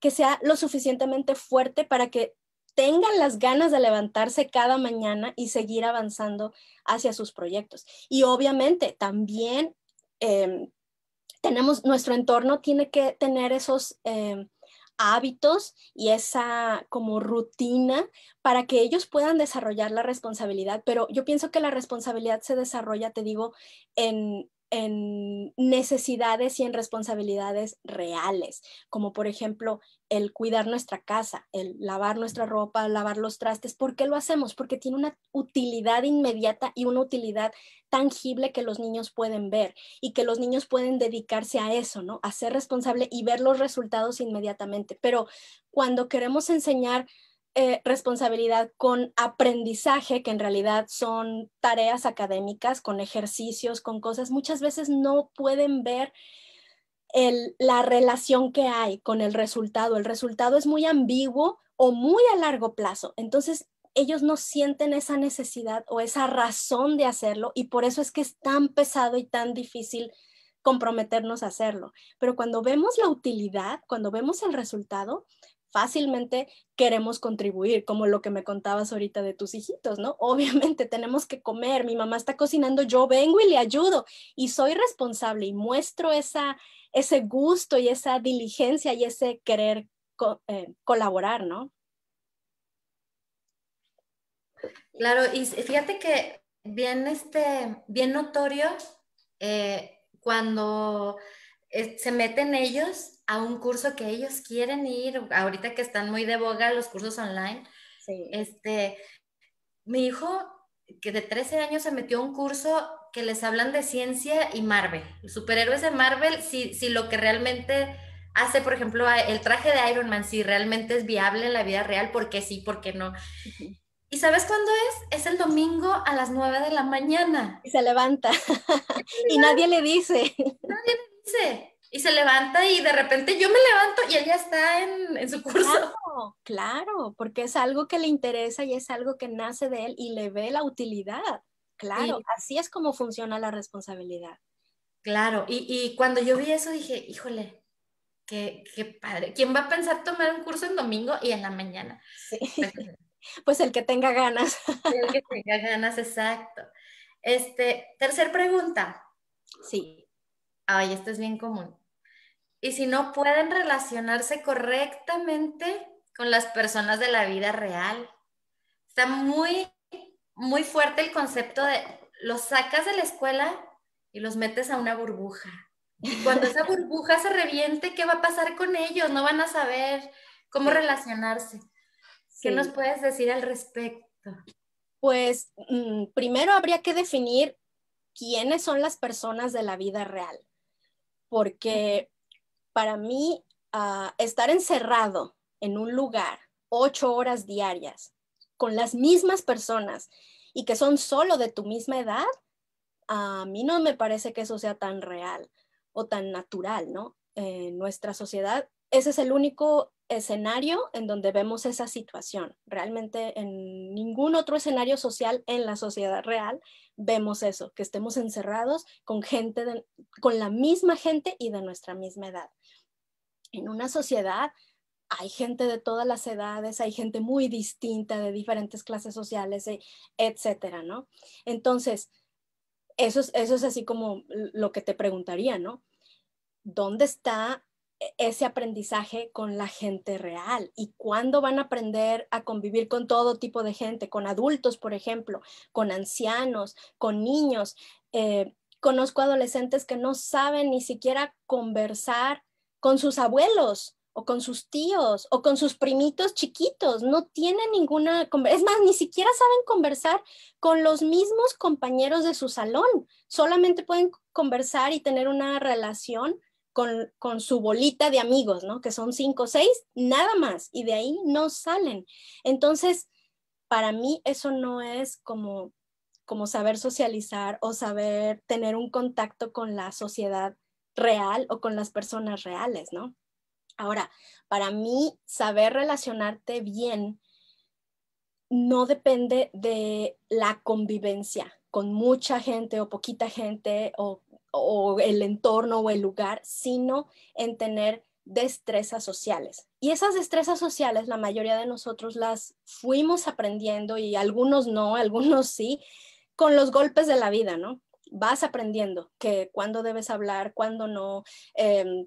que sea lo suficientemente fuerte para que tengan las ganas de levantarse cada mañana y seguir avanzando hacia sus proyectos. Y obviamente también em, tenemos, nuestro entorno tiene que tener esos em, hábitos y esa como rutina para que ellos puedan desarrollar la responsabilidad. Pero yo pienso que la responsabilidad se desarrolla, te digo, en, en necesidades y en responsabilidades reales, como por ejemplo el cuidar nuestra casa, el lavar nuestra ropa, lavar los trastes. ¿Por qué lo hacemos? Porque tiene una utilidad inmediata y una utilidad tangible que los niños pueden ver y que los niños pueden dedicarse a eso, ¿no? A ser responsable y ver los resultados inmediatamente. Pero cuando queremos enseñar eh, responsabilidad con aprendizaje, que en realidad son tareas académicas, con ejercicios, con cosas, muchas veces no pueden ver la relación que hay con el resultado. El resultado es muy ambiguo o muy a largo plazo. Entonces, ellos no sienten esa necesidad o esa razón de hacerlo y por eso es que es tan pesado y tan difícil comprometernos a hacerlo. Pero cuando vemos la utilidad, cuando vemos el resultado, fácilmente queremos contribuir, como lo que me contabas ahorita de tus hijitos, ¿no? Obviamente tenemos que comer, mi mamá está cocinando, yo vengo y le ayudo y soy responsable y muestro esa, ese gusto y esa diligencia y ese querer eh, colaborar, ¿no? Claro, y fíjate que bien, este, bien notorio eh, cuando se meten ellos a un curso que ellos quieren ir, ahorita que están muy de boga los cursos online. Este, mi hijo, que de 13 años se metió a un curso que les hablan de ciencia y Marvel, superhéroes de Marvel, si, si lo que realmente hace, por ejemplo, el traje de Iron Man, si realmente es viable en la vida real, porque sí, porque no. ¿Y sabes cuándo es? Es el domingo a las 9 de la mañana. Y se levanta. y nadie le dice. Nadie le dice y se levanta y de repente yo me levanto y ella está en, su curso. Claro, claro, porque es algo que le interesa y es algo que nace de él y le ve la utilidad. Claro, así es como funciona la responsabilidad. Claro, y, cuando yo vi eso dije, híjole, qué, padre. ¿Quién va a pensar tomar un curso en domingo y en la mañana? Sí. Pues, pues el que tenga ganas. El que tenga ganas, exacto. Este, tercer pregunta. Sí. Ay, esto es bien común y si no pueden relacionarse correctamente con las personas de la vida real. Está muy, muy fuerte el concepto de los sacas de la escuela y los metes a una burbuja. Y cuando esa burbuja se reviente, ¿qué va a pasar con ellos? No van a saber cómo relacionarse. ¿Qué nos puedes decir al respecto? Pues mm, primero habría que definir quiénes son las personas de la vida real, porque para mí, ah, estar encerrado en un lugar ocho horas diarias con las mismas personas y que son solo de tu misma edad, a mí no me parece que eso sea tan real o tan natural, ¿no? En nuestra sociedad, ese es el único escenario en donde vemos esa situación. Realmente en ningún otro escenario social en la sociedad real vemos eso, que estemos encerrados con gente, con la misma gente y de nuestra misma edad. En una sociedad hay gente de todas las edades, hay gente muy distinta de diferentes clases sociales, e, etcétera, ¿no? Entonces, eso es, eso es así como lo que te preguntaría, ¿no? ¿Dónde está ese aprendizaje con la gente real y cuándo van a aprender a convivir con todo tipo de gente, con adultos, por ejemplo, con ancianos, con niños. Eh, conozco adolescentes que no saben ni siquiera conversar con sus abuelos o con sus tíos o con sus primitos chiquitos. No tienen ninguna, es más, ni siquiera saben conversar con los mismos compañeros de su salón. Solamente pueden conversar y tener una relación con, con, su bolita de amigos, ¿no? Que son cinco o seis, nada más, y de ahí no salen. Entonces, para mí eso no es como, como saber socializar o saber tener un contacto con la sociedad real o con las personas reales, ¿no? Ahora, para mí, saber relacionarte bien no depende de la convivencia con mucha gente o poquita gente o, o el entorno o el lugar, sino en tener destrezas sociales. Y esas destrezas sociales, la mayoría de nosotros las fuimos aprendiendo y algunos no, algunos sí, con los golpes de la vida, ¿no? Vas aprendiendo que cuándo debes hablar, cuándo no. Em,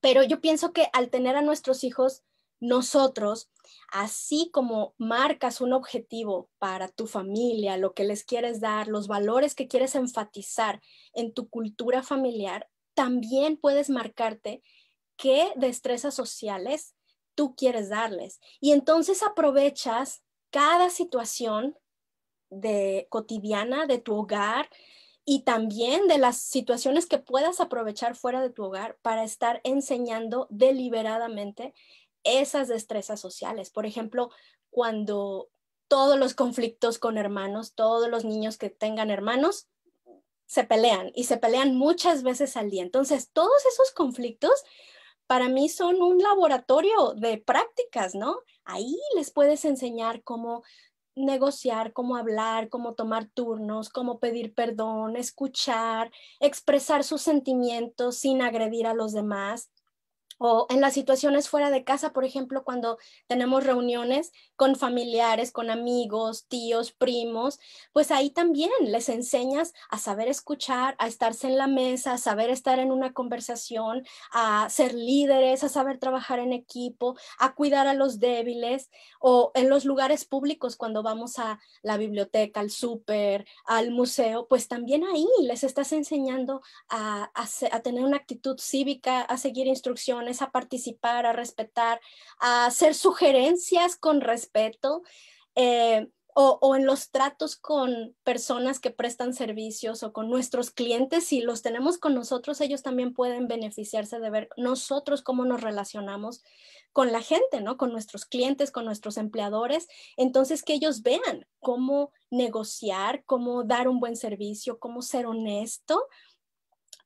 pero yo pienso que al tener a nuestros hijos, nosotros, así como marcas un objetivo para tu familia, lo que les quieres dar, los valores que quieres enfatizar en tu cultura familiar, también puedes marcarte qué destrezas sociales tú quieres darles. Y entonces aprovechas cada situación de cotidiana de tu hogar y también de las situaciones que puedas aprovechar fuera de tu hogar para estar enseñando deliberadamente esas destrezas sociales. Por ejemplo, cuando todos los conflictos con hermanos, todos los niños que tengan hermanos, se pelean y se pelean muchas veces al día. Entonces, todos esos conflictos para mí son un laboratorio de prácticas, ¿no? Ahí les puedes enseñar cómo negociar, cómo hablar, cómo tomar turnos, cómo pedir perdón, escuchar, expresar sus sentimientos sin agredir a los demás o en las situaciones fuera de casa, por ejemplo, cuando tenemos reuniones con familiares, con amigos, tíos, primos, pues ahí también les enseñas a saber escuchar, a estarse en la mesa, a saber estar en una conversación, a ser líderes, a saber trabajar en equipo, a cuidar a los débiles o en los lugares públicos cuando vamos a la biblioteca, al súper, al museo, pues también ahí les estás enseñando a, a tener una actitud cívica, a seguir instrucciones a participar, a respetar, a hacer sugerencias con respeto. Eh, o, en los tratos con personas que prestan servicios o con nuestros clientes, si los tenemos con nosotros, ellos también pueden beneficiarse de ver nosotros cómo nos relacionamos con la gente, ¿no? Con nuestros clientes, con nuestros empleadores. Entonces, que ellos vean cómo negociar, cómo dar un buen servicio, cómo ser honesto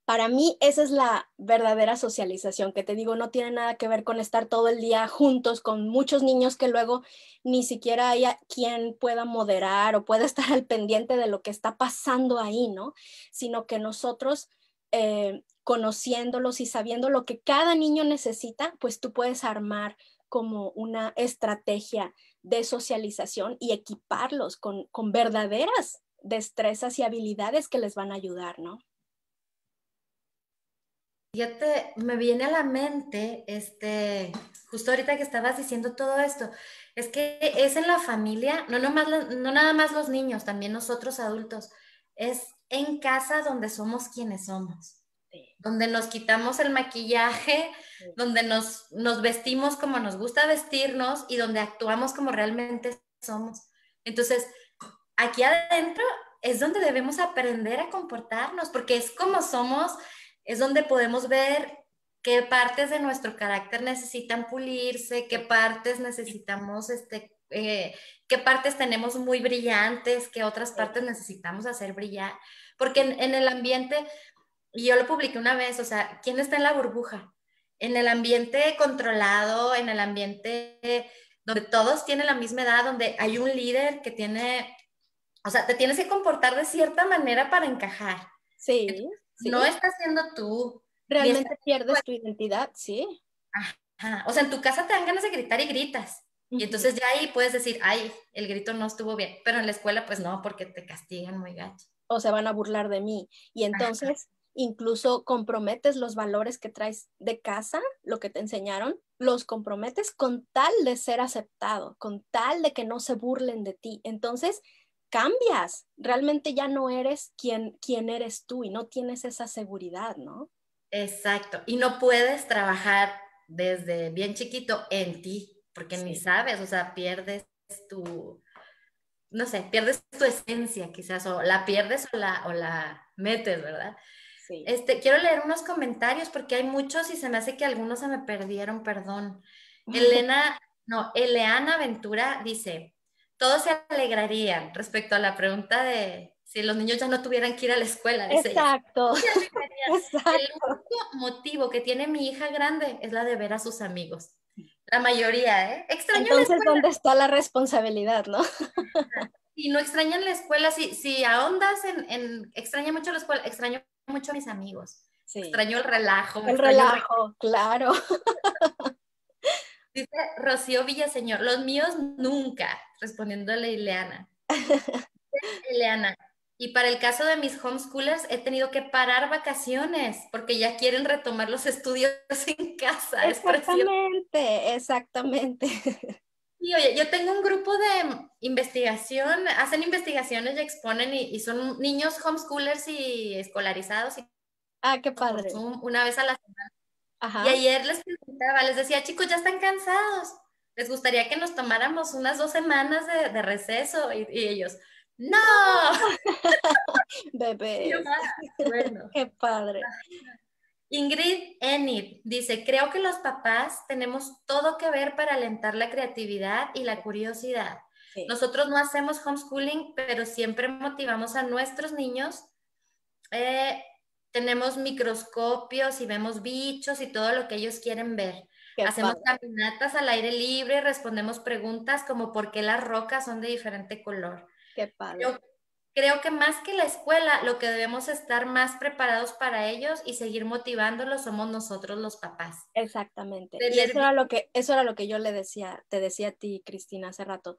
para mí esa es la verdadera socialización, que te digo, no tiene nada que ver con estar todo el día juntos con muchos niños que luego ni siquiera haya quien pueda moderar o pueda estar al pendiente de lo que está pasando ahí, ¿no? Sino que nosotros, eh, conociéndolos y sabiendo lo que cada niño necesita, pues tú puedes armar como una estrategia de socialización y equiparlos con, con verdaderas destrezas y habilidades que les van a ayudar, ¿no? Fíjate, me viene a la mente, este, justo ahorita que estabas diciendo todo esto, es que es en la familia, no, nomás, no nada más los niños, también nosotros adultos, es en casa donde somos quienes somos, donde nos quitamos el maquillaje, donde nos, nos vestimos como nos gusta vestirnos y donde actuamos como realmente somos. Entonces, aquí adentro es donde debemos aprender a comportarnos, porque es como somos es donde podemos ver qué partes de nuestro carácter necesitan pulirse, qué partes necesitamos, este, eh, qué partes tenemos muy brillantes, qué otras partes necesitamos hacer brillar. Porque en, el ambiente, y yo lo publiqué una vez, o sea, ¿quién está en la burbuja? En el ambiente controlado, en el ambiente donde todos tienen la misma edad, donde hay un líder que tiene, o sea, te tienes que comportar de cierta manera para encajar. Sí. No estás siendo tú. Realmente pierdes tu identidad, sí. Ajá. O sea, en tu casa te dan ganas de gritar y gritas. Y entonces ya ahí puedes decir, ay, el grito no estuvo bien. Pero en la escuela, pues no, porque te castigan muy gacho. O se van a burlar de mí. Y entonces incluso comprometes los valores que traes de casa, lo que te enseñaron, los comprometes con tal de ser aceptado, con tal de que no se burlen de ti. Entonces, cambias, realmente ya no eres quien, quien eres tú y no tienes esa seguridad, ¿no? Exacto, y no puedes trabajar desde bien chiquito en ti, porque ni sabes, o sea, pierdes tu, no sé, pierdes tu esencia quizás, o la pierdes o la, o la metes, ¿verdad? Sí. Este, quiero leer unos comentarios porque hay muchos y se me hace que algunos se me perdieron, perdón. Elena, no, Eleana Ventura dice, todos se alegrarían respecto a la pregunta de si los niños ya no tuvieran que ir a la escuela. Exacto. El único motivo que tiene mi hija grande es la de ver a sus amigos. La mayoría, ¿eh? Extraño Entonces, ¿dónde está la responsabilidad, no? Y no extrañan la escuela, si, si ahondas en, en, extraña mucho la escuela, extraño mucho a mis amigos. Extraño el relajo. El relajo, claro. Dice Rocío Villaseñor, los míos nunca, respondiéndole Ileana. Ileana, y para el caso de mis homeschoolers, he tenido que parar vacaciones porque ya quieren retomar los estudios en casa. Exactamente, exactamente. Y oye, yo tengo un grupo de investigación, hacen investigaciones y exponen y, son niños homeschoolers y escolarizados. Y ah, qué padre. Una vez a la semana. Y ayer les les decía, chicos, ya están cansados. ¿Les gustaría que nos tomáramos unas dos semanas de, receso? y ellos, ¡No! Bebé. Bueno. Qué padre. Ingrid Enid dice, creo que los papás tenemos todo que ver para alentar la creatividad y la curiosidad. Nosotros no hacemos homeschooling, pero siempre motivamos a nuestros niños. Eh, tenemos microscopios y vemos bichos y todo lo que ellos quieren ver. Hacemos caminatas al aire libre, respondemos preguntas como por qué las rocas son de diferente color. Qué padre. Yo creo que más que la escuela, lo que debemos estar más preparados para ellos y seguir motivándolos somos nosotros los papás. Exactamente. y eso era lo que eso era lo que yo le decía, te decía a ti, Cristina, hace rato.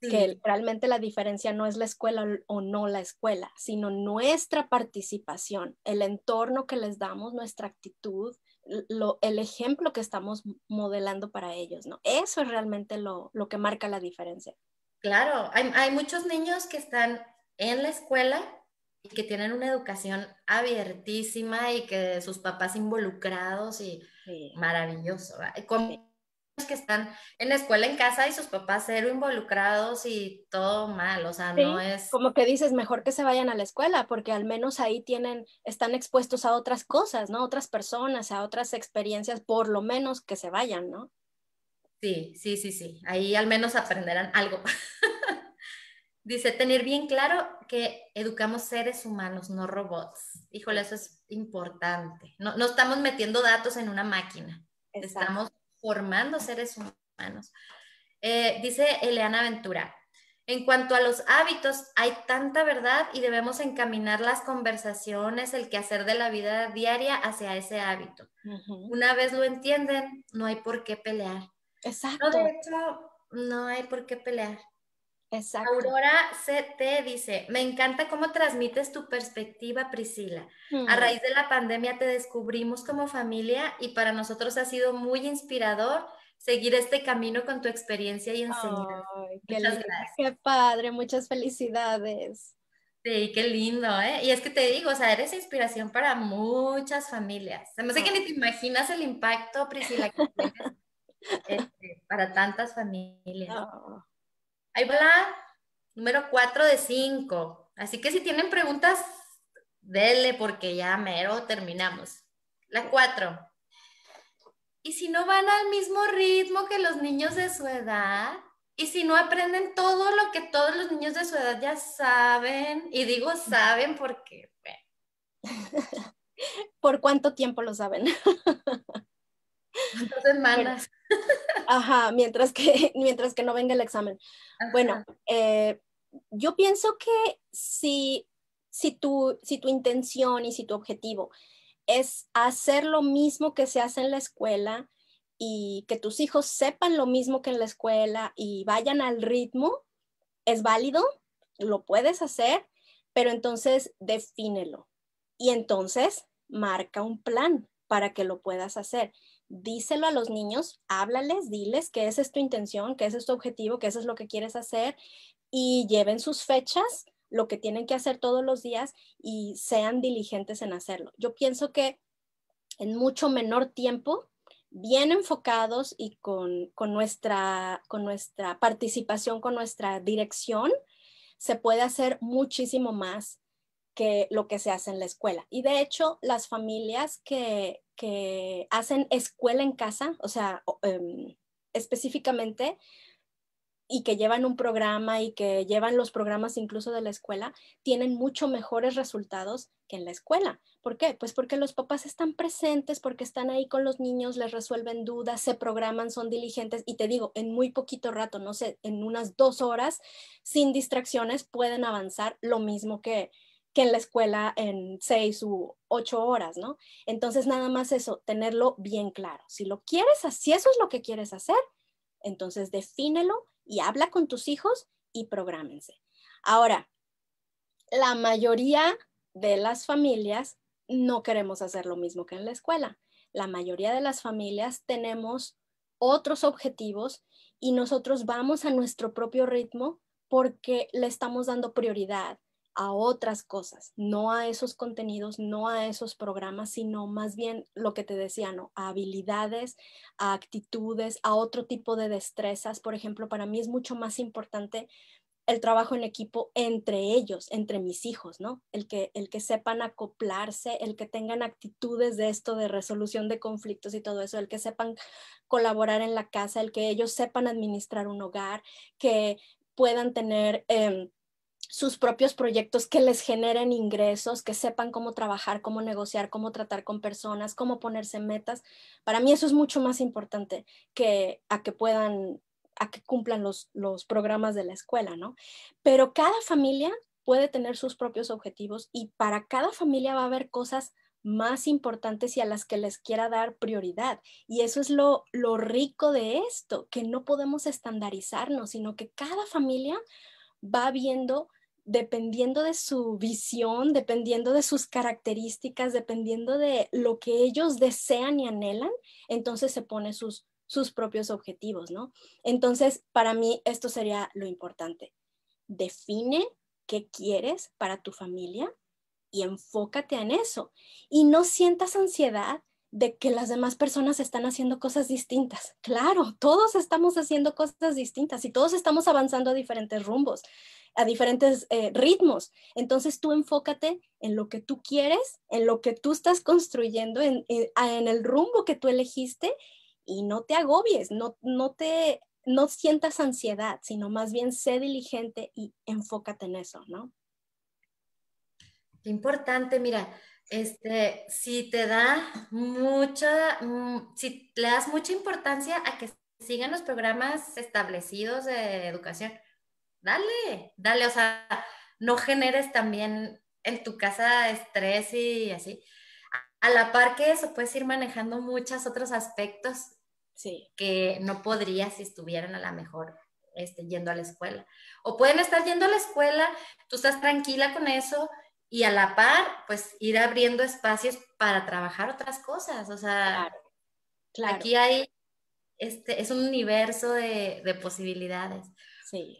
Que realmente la diferencia no es la escuela o no la escuela, sino nuestra participación, el entorno que les damos, nuestra actitud, lo, el ejemplo que estamos modelando para ellos, ¿no? Eso es realmente lo, lo que marca la diferencia. Claro, hay, muchos niños que están en la escuela y que tienen una educación abiertísima y que sus papás involucrados y maravilloso. Como que están en la escuela en casa y sus papás cero involucrados y todo mal, o sea, no es... Como que dices, mejor que se vayan a la escuela porque al menos ahí tienen, están expuestos a otras cosas, ¿no? Otras personas, a otras experiencias, por lo menos que se vayan, ¿no? Sí, sí, sí, sí. Ahí al menos aprenderán algo. Dice, tener bien claro que educamos seres humanos, no robots. Híjole, eso es importante. No, no estamos metiendo datos en una máquina. Estamos formando seres humanos. Eh, dice Eleana Ventura, en cuanto a los hábitos, hay tanta verdad y debemos encaminar las conversaciones, el quehacer de la vida diaria hacia ese hábito. Una vez lo entienden, no hay por qué pelear. Exacto. No, de hecho, no hay por qué pelear. Exacto. Aurora CT dice, me encanta cómo transmites tu perspectiva, Priscila. A mm. raíz de la pandemia te descubrimos como familia y para nosotros ha sido muy inspirador seguir este camino con tu experiencia y enseñanza. qué muchas gracias. Qué padre, muchas felicidades. Sí, qué lindo, ¿eh? Y es que te digo, o sea, eres inspiración para muchas familias. Se me hace que ni te imaginas el impacto, Priscila, que tienes este, para tantas familias. Ahí va la número 4 de 5. Así que si tienen preguntas, denle porque ya mero terminamos. La 4. ¿Y si no van al mismo ritmo que los niños de su edad? ¿Y si no aprenden todo lo que todos los niños de su edad ya saben? Y digo saben porque... ¿Por cuánto tiempo lo saben? Dos semanas. Ajá, mientras que, mientras que no venga el examen. Bueno, eh, yo pienso que si, si, tu, si tu intención y si tu objetivo es hacer lo mismo que se hace en la escuela y que tus hijos sepan lo mismo que en la escuela y vayan al ritmo, es válido, lo puedes hacer, pero entonces defínelo. Y entonces marca un plan para que lo puedas hacer díselo a los niños, háblales, diles que esa es tu intención, que ese es tu objetivo, que eso es lo que quieres hacer y lleven sus fechas, lo que tienen que hacer todos los días y sean diligentes en hacerlo. Yo pienso que en mucho menor tiempo, bien enfocados y con, nuestra, con nuestra participación, con nuestra dirección, se puede hacer muchísimo más que lo que se hace en la escuela. Y de hecho, las familias que, hacen escuela en casa, o sea, em, específicamente, y que llevan un programa y que llevan los programas incluso de la escuela, tienen mucho mejores resultados que en la escuela. ¿Por qué? Pues porque los papás están presentes, porque están ahí con los niños, les resuelven dudas, se programan, son diligentes y te digo, en muy poquito rato, no sé, en unas dos horas, sin distracciones, pueden avanzar lo mismo que, que en la escuela en seis u ocho horas, ¿no? Entonces, nada más eso, tenerlo bien claro. Si lo quieres, si eso es lo que quieres hacer, entonces defínelo y habla con tus hijos y prográmense. Ahora, la mayoría de las familias no queremos hacer lo mismo que en la escuela. La mayoría de las familias tenemos otros objetivos y nosotros vamos a nuestro propio ritmo porque le estamos dando prioridad a otras cosas, no a esos contenidos, no a esos programas, sino más bien lo que te decía, ¿no? A habilidades, a actitudes, a otro tipo de destrezas. Por ejemplo, para mí es mucho más importante el trabajo en equipo entre ellos, entre mis hijos, ¿no? El que, el que sepan acoplarse, el que tengan actitudes de esto de resolución de conflictos y todo eso, el que sepan colaborar en la casa, el que ellos sepan administrar un hogar, que puedan tener... Em, sus propios proyectos que les generen ingresos, que sepan cómo trabajar, cómo negociar, cómo tratar con personas, cómo ponerse metas. Para mí eso es mucho más importante que a que puedan, a que cumplan los, los programas de la escuela, ¿no? Pero cada familia puede tener sus propios objetivos y para cada familia va a haber cosas más importantes y a las que les quiera dar prioridad. Y eso es lo, lo rico de esto, que no podemos estandarizarnos, sino que cada familia va viendo dependiendo de su visión, dependiendo de sus características, dependiendo de lo que ellos desean y anhelan, entonces se pone sus, sus propios objetivos, ¿no? Entonces, para mí esto sería lo importante. Define qué quieres para tu familia y enfócate en eso. Y no sientas ansiedad de que las demás personas están haciendo cosas distintas. Claro, todos estamos haciendo cosas distintas y todos estamos avanzando a diferentes rumbos a diferentes eh, ritmos. Entonces tú enfócate en lo que tú quieres, en lo que tú estás construyendo, en, en, el rumbo que tú elegiste y no te agobies, no, no te no sientas ansiedad, sino más bien sé diligente y enfócate en eso, ¿no? Importante, mira, este, si te da mucha, mm, si le das mucha importancia a que sigan los programas establecidos de educación, dale, dale, o sea, no generes también en tu casa estrés y así. A la par que eso, puedes ir manejando muchos otros aspectos sí. que no podrías si estuvieran a lo mejor este, yendo a la escuela. O pueden estar yendo a la escuela, tú estás tranquila con eso y a la par, pues ir abriendo espacios para trabajar otras cosas. O sea, aquí hay, este, es un universo de, de posibilidades.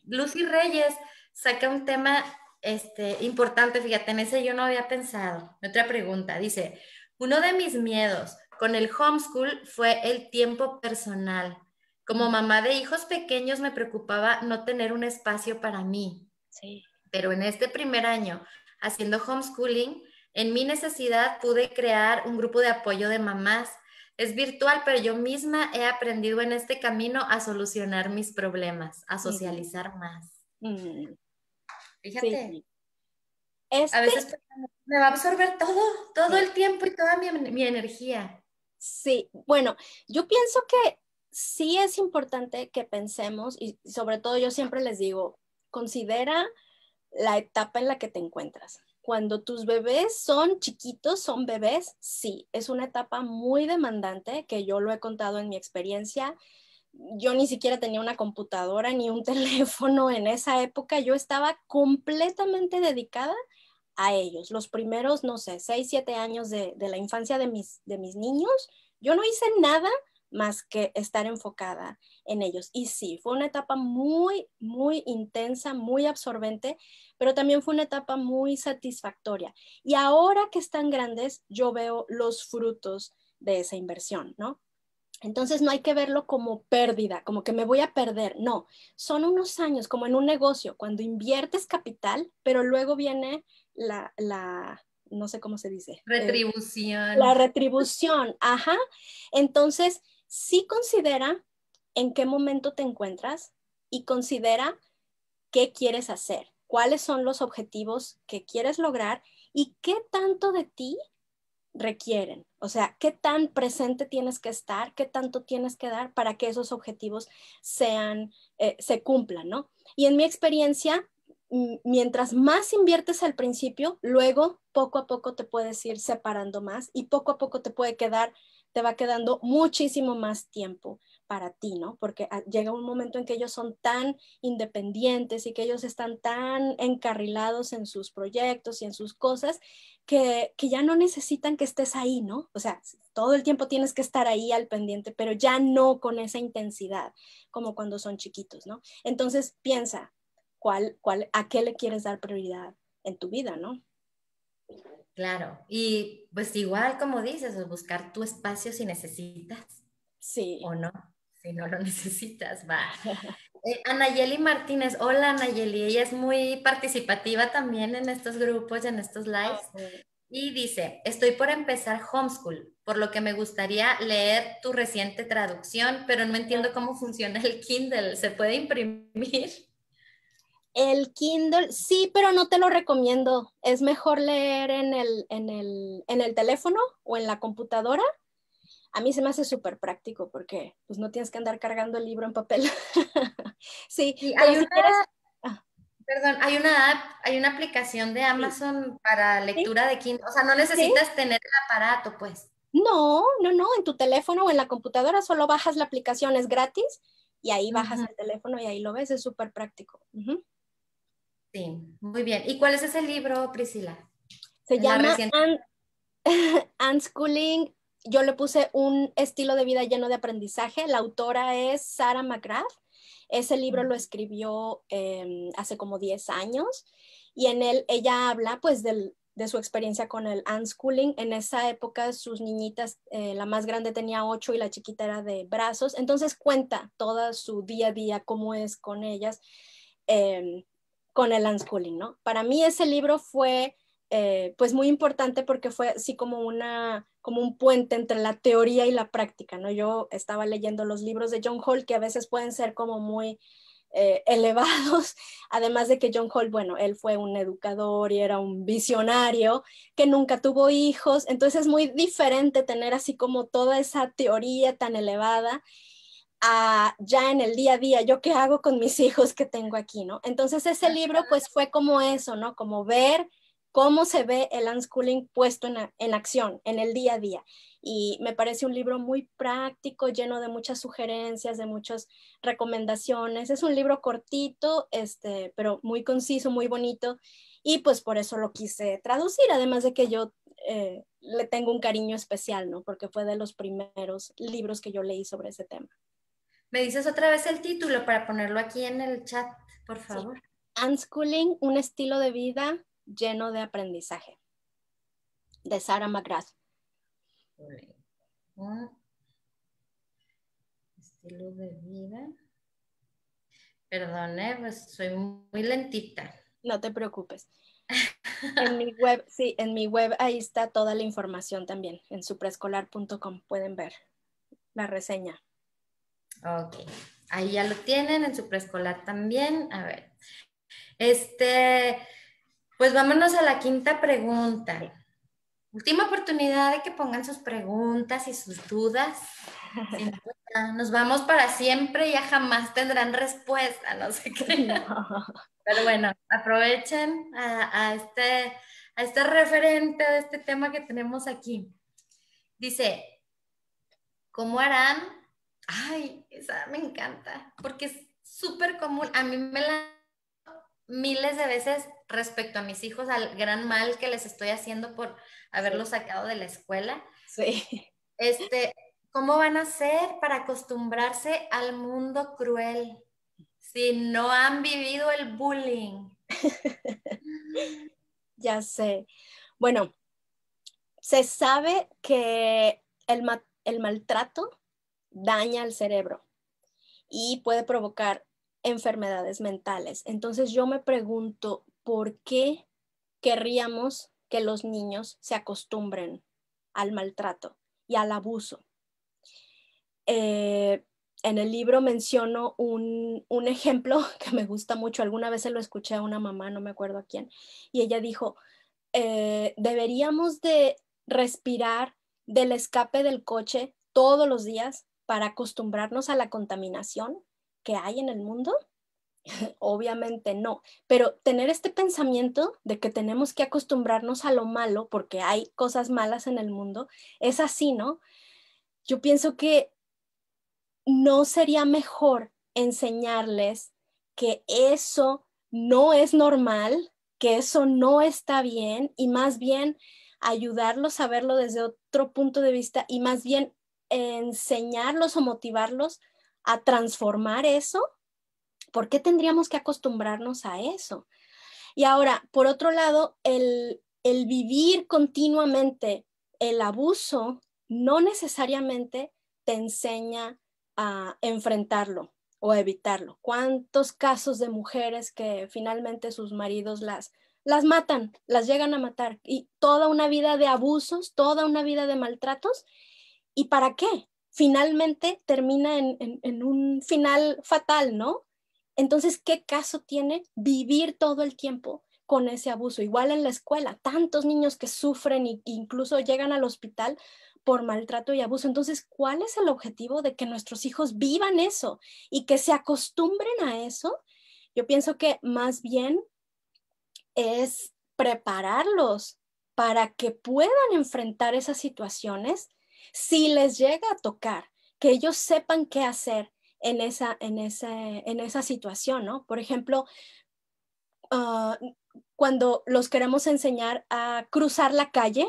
Lucy Reyes saca un tema este, importante, fíjate, en ese yo no había pensado. Otra pregunta, dice, uno de mis miedos con el homeschool fue el tiempo personal. Como mamá de hijos pequeños me preocupaba no tener un espacio para mí. Sí. Pero en este primer año, haciendo homeschooling, en mi necesidad pude crear un grupo de apoyo de mamás es virtual, pero yo misma he aprendido en este camino a solucionar mis problemas, a socializar más. Fíjate. A este veces me va a absorber todo, todo el tiempo y toda mi, mi energía. Sí, bueno, yo pienso que sí es importante que pensemos y sobre todo yo siempre les digo, considera la etapa en la que te encuentras cuando tus bebés son chiquitos, son bebés, sí, es una etapa muy demandante que yo lo he contado en mi experiencia. Yo ni siquiera tenía una computadora ni un teléfono en esa época. Yo estaba completamente dedicada a ellos. Los primeros, no sé, seis, siete años de, de la infancia de mis, de mis niños, yo no hice nada más que estar enfocada en ellos. Y sí, fue una etapa muy, muy intensa, muy absorbente, pero también fue una etapa muy satisfactoria. Y ahora que están grandes, yo veo los frutos de esa inversión, ¿no? Entonces no hay que verlo como pérdida, como que me voy a perder. No, son unos años como en un negocio, cuando inviertes capital, pero luego viene la, la no sé cómo se dice. Eh, retribución. la retribución, ajá. Entonces, sí considera en qué momento te encuentras y considera qué quieres hacer, cuáles son los objetivos que quieres lograr y qué tanto de ti requieren. O sea, qué tan presente tienes que estar, qué tanto tienes que dar para que esos objetivos sean, eh, se cumplan, ¿no? Y en mi experiencia, mientras más inviertes al principio, luego poco a poco te puedes ir separando más y poco a poco te puede quedar, te va quedando muchísimo más tiempo para ti, ¿no? Porque ah, llega un momento en que ellos son tan independientes y que ellos están tan encarrilados en sus proyectos y en sus cosas que, que, ya no necesitan que estés ahí, ¿no? O sea, todo el tiempo tienes que estar ahí al pendiente, pero ya no con esa intensidad como cuando son chiquitos, ¿no? Entonces piensa, ¿cuál, cuál, ¿a qué le quieres dar prioridad en tu vida, ¿no? Claro, y pues igual como dices, buscar tu espacio si necesitas. Sí. O no si no lo necesitas, va. Eh, Anayeli Martínez, hola Anayeli, ella es muy participativa también en estos grupos, en estos lives. Y dice, estoy por empezar homeschool, por lo que me gustaría leer tu reciente traducción, pero no entiendo cómo funciona el Kindle. ¿Se puede imprimir? El Kindle, sí, pero no te lo recomiendo. Es mejor leer en el, en el, en el teléfono o en la computadora a mí se me hace súper práctico porque pues no tienes que andar cargando el libro en papel. sí, hay una, ah. perdón, hay una app, hay una aplicación de Amazon para lectura de Kindle, o sea, no necesitas tener el aparato, pues. No, no, no, en tu teléfono o en la computadora solo bajas la aplicación, es gratis y ahí bajas el teléfono y ahí lo ves, es súper práctico. Sí, muy bien. ¿Y cuál es ese libro, Priscila? Se llama Unschooling yo le puse un estilo de vida lleno de aprendizaje. La autora es Sarah McGrath. Ese libro lo escribió em, hace como 10 años y en él ella habla pues de su experiencia con el unschooling. En esa época sus niñitas, eh, la más grande tenía 8 y la chiquita era de brazos. Entonces cuenta toda su día a día, cómo es con ellas, em, con el unschooling, ¿no? Para mí ese libro fue eh, pues muy importante porque fue así como una como un puente entre la teoría y la práctica, ¿no? Yo estaba leyendo los libros de John Hall que a veces pueden ser como muy eh, elevados, además de que John Hall, bueno, él fue un educador y era un visionario que nunca tuvo hijos, entonces es muy diferente tener así como toda esa teoría tan elevada a ya en el día a día, yo qué hago con mis hijos que tengo aquí, ¿no? Entonces ese libro pues fue como eso, ¿no? Como ver cómo se ve el unschooling puesto en, acción, en el día a día. Y me parece un libro muy práctico, lleno de muchas sugerencias, de muchas recomendaciones. Es un libro cortito, este, pero muy conciso, muy bonito. Y pues por eso lo quise traducir, además de que yo eh, le tengo un cariño especial, ¿no? Porque fue de los primeros libros que yo leí sobre ese tema. ¿Me dices otra vez el título para ponerlo aquí en el chat, por favor? Unschooling, un estilo de vida lleno de aprendizaje, de Sarah McGrath. Estilo de vida. Perdón, pues soy muy lentita. No te preocupes. En mi web, sí, en mi web ahí está toda la información también, en supreescolar.com pueden ver la reseña. Ok, ahí ya lo tienen, en su preescolar también. A ver, este, pues vámonos a la quinta pregunta. Última oportunidad de que pongan sus preguntas y sus dudas. Nos vamos para siempre y ya jamás tendrán respuesta, no sé qué. Pero bueno, aprovechen a, este, a este referente de este tema que tenemos aquí. Dice, ¿cómo harán? Ay, esa me encanta, porque es súper común. A mí me la miles de veces respecto a mis hijos, al gran mal que les estoy haciendo por haberlos sacado de la escuela. Sí. Este, ¿cómo van a hacer para acostumbrarse al mundo cruel si no han vivido el bullying? ya sé. Bueno, se sabe que el, el maltrato daña al cerebro y puede provocar enfermedades mentales. Entonces yo me pregunto, ¿por qué querríamos que los niños se acostumbren al maltrato y al abuso? Eh, en el libro menciono un, ejemplo que me gusta mucho. Alguna vez se lo escuché a una mamá, no me acuerdo a quién, y ella dijo, eh, deberíamos de respirar del escape del coche todos los días para acostumbrarnos a la contaminación que hay en el mundo? Obviamente no, pero tener este pensamiento de que tenemos que acostumbrarnos a lo malo porque hay cosas malas en el mundo, es así, ¿no? Yo pienso que no sería mejor enseñarles que eso no es normal, que eso no está bien y más bien ayudarlos a verlo desde otro punto de vista y más bien enseñarlos o motivarlos a transformar eso. ¿Por qué tendríamos que acostumbrarnos a eso? Y ahora, por otro lado, el, el vivir continuamente el abuso no necesariamente te enseña a enfrentarlo o evitarlo. ¿Cuántos casos de mujeres que finalmente sus maridos las, las matan, las llegan a matar y toda una vida de abusos, toda una vida de maltratos? ¿Y para qué? Finalmente termina en, un final fatal, ¿no? Entonces, ¿qué caso tiene vivir todo el tiempo con ese abuso? Igual en la escuela, tantos niños que sufren e incluso llegan al hospital por maltrato y abuso. Entonces, ¿cuál es el objetivo de que nuestros hijos vivan eso y que se acostumbren a eso? Yo pienso que más bien es prepararlos para que puedan enfrentar esas situaciones si les llega a tocar, que ellos sepan qué hacer en esa, en en esa situación, ¿no? Por ejemplo, ah, cuando los queremos enseñar a cruzar la calle,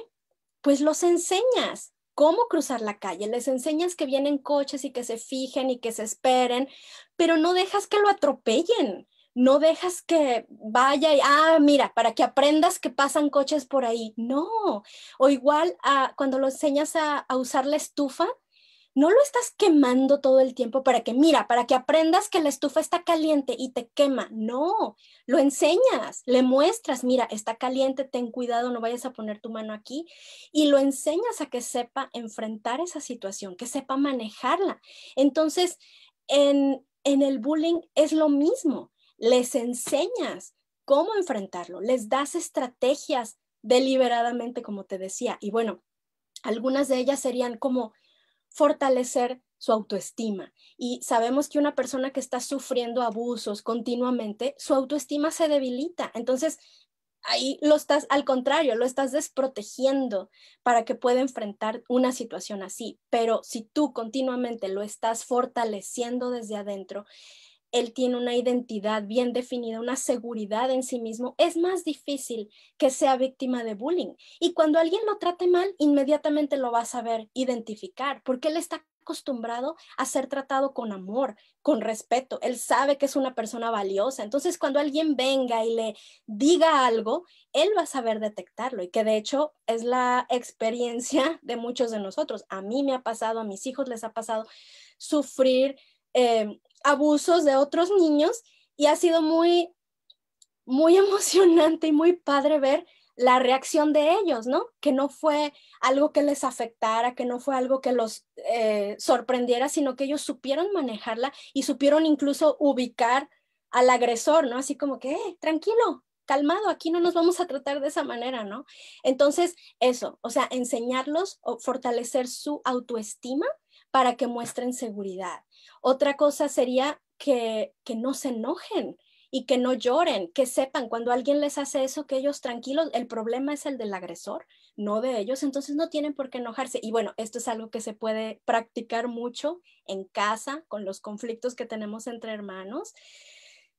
pues los enseñas. Cómo cruzar la calle, les enseñas que vienen coches y que se fijen y que se esperen, pero no dejas que lo atropellen, no dejas que vaya y, ah, mira, para que aprendas que pasan coches por ahí. No, o igual ah, cuando lo enseñas a usar la estufa, no lo estás quemando todo el tiempo para que, mira, para que aprendas que la estufa está caliente y te quema. No, lo enseñas, le muestras, mira, está caliente, ten cuidado, no vayas a poner tu mano aquí. Y lo enseñas a que sepa enfrentar esa situación, que sepa manejarla. Entonces, en, en el bullying es lo mismo, les enseñas cómo enfrentarlo, les das estrategias deliberadamente, como te decía. Y bueno, algunas de ellas serían como fortalecer su autoestima. Y sabemos que una persona que está sufriendo abusos continuamente, su autoestima se debilita. Entonces, ahí lo estás, al contrario, lo estás desprotegiendo para que pueda enfrentar una situación así. Pero si tú continuamente lo estás fortaleciendo desde adentro, él tiene una identidad bien definida, una seguridad en sí mismo, es más difícil que sea víctima de bullying. Y cuando alguien lo trate mal, inmediatamente lo va a saber identificar, porque él está acostumbrado a ser tratado con amor, con respeto. Él sabe que es una persona valiosa. Entonces, cuando alguien venga y le diga algo, él va a saber detectarlo y que de hecho es la experiencia de muchos de nosotros. A mí me ha pasado, a mis hijos les ha pasado sufrir eh, abusos de otros niños y ha sido muy, muy emocionante y muy padre ver la reacción de ellos, ¿no? Que no fue algo que les afectara, que no fue algo que los eh, sorprendiera, sino que ellos supieron manejarla y supieron incluso ubicar al agresor, ¿no? Así como que, eh, tranquilo, calmado, aquí no nos vamos a tratar de esa manera, ¿no? Entonces, eso, o sea, enseñarlos o fortalecer su autoestima para que muestren seguridad. Otra cosa sería que, que no se enojen y que no lloren, que sepan cuando alguien les hace eso, que ellos tranquilos, el problema es el del agresor, no de ellos, entonces no tienen por qué enojarse. Y bueno, esto es algo que se puede practicar mucho en casa con los conflictos que tenemos entre hermanos.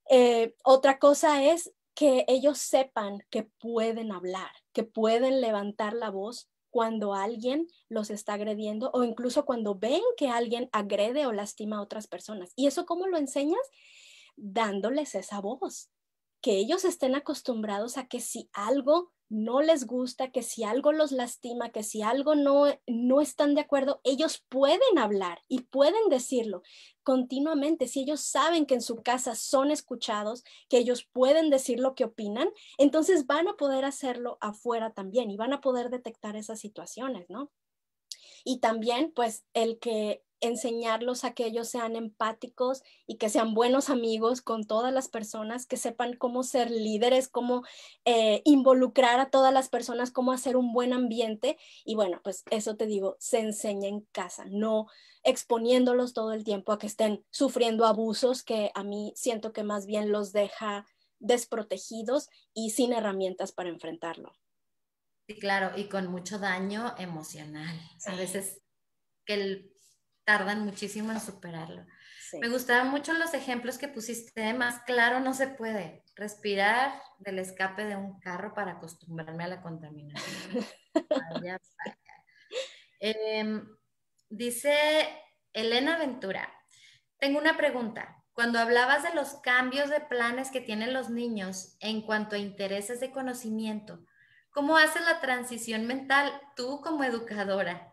Eh, otra cosa es que ellos sepan que pueden hablar, que pueden levantar la voz cuando alguien los está agrediendo o incluso cuando ven que alguien agrede o lastima a otras personas. ¿Y eso cómo lo enseñas? Dándoles esa voz, que ellos estén acostumbrados a que si algo no les gusta, que si algo los lastima, que si algo no, no están de acuerdo, ellos pueden hablar y pueden decirlo continuamente. Si ellos saben que en su casa son escuchados, que ellos pueden decir lo que opinan, entonces van a poder hacerlo afuera también y van a poder detectar esas situaciones, ¿no? Y también, pues, el que enseñarlos a que ellos sean empáticos y que sean buenos amigos con todas las personas, que sepan cómo ser líderes, cómo eh, involucrar a todas las personas, cómo hacer un buen ambiente. Y bueno, pues eso te digo, se enseña en casa, no exponiéndolos todo el tiempo a que estén sufriendo abusos que a mí siento que más bien los deja desprotegidos y sin herramientas para enfrentarlo. Sí, claro, y con mucho daño emocional. A veces que tardan muchísimo en superarlo. Me gustaban mucho los ejemplos que pusiste, más claro no se puede. Respirar del escape de un carro para acostumbrarme a la contaminación. Em, dice Elena Ventura, tengo una pregunta. Cuando hablabas de los cambios de planes que tienen los niños en cuanto a intereses de conocimiento, ¿cómo haces la transición mental tú como educadora?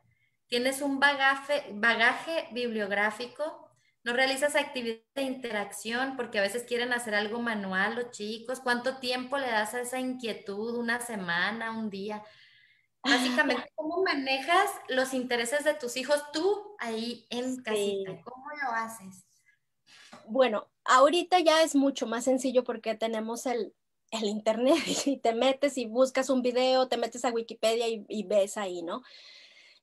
¿Tienes un bagaje, bagaje bibliográfico? ¿No realizas actividades de interacción porque a veces quieren hacer algo manual los chicos? ¿Cuánto tiempo le das a esa inquietud? ¿Una semana? ¿Un día? Básicamente, ¿cómo manejas los intereses de tus hijos tú ahí en casita? ¿Cómo lo haces? Bueno, ahorita ya es mucho más sencillo porque tenemos el, internet y te metes y buscas un video, te metes a Wikipedia y, ves ahí, ¿no?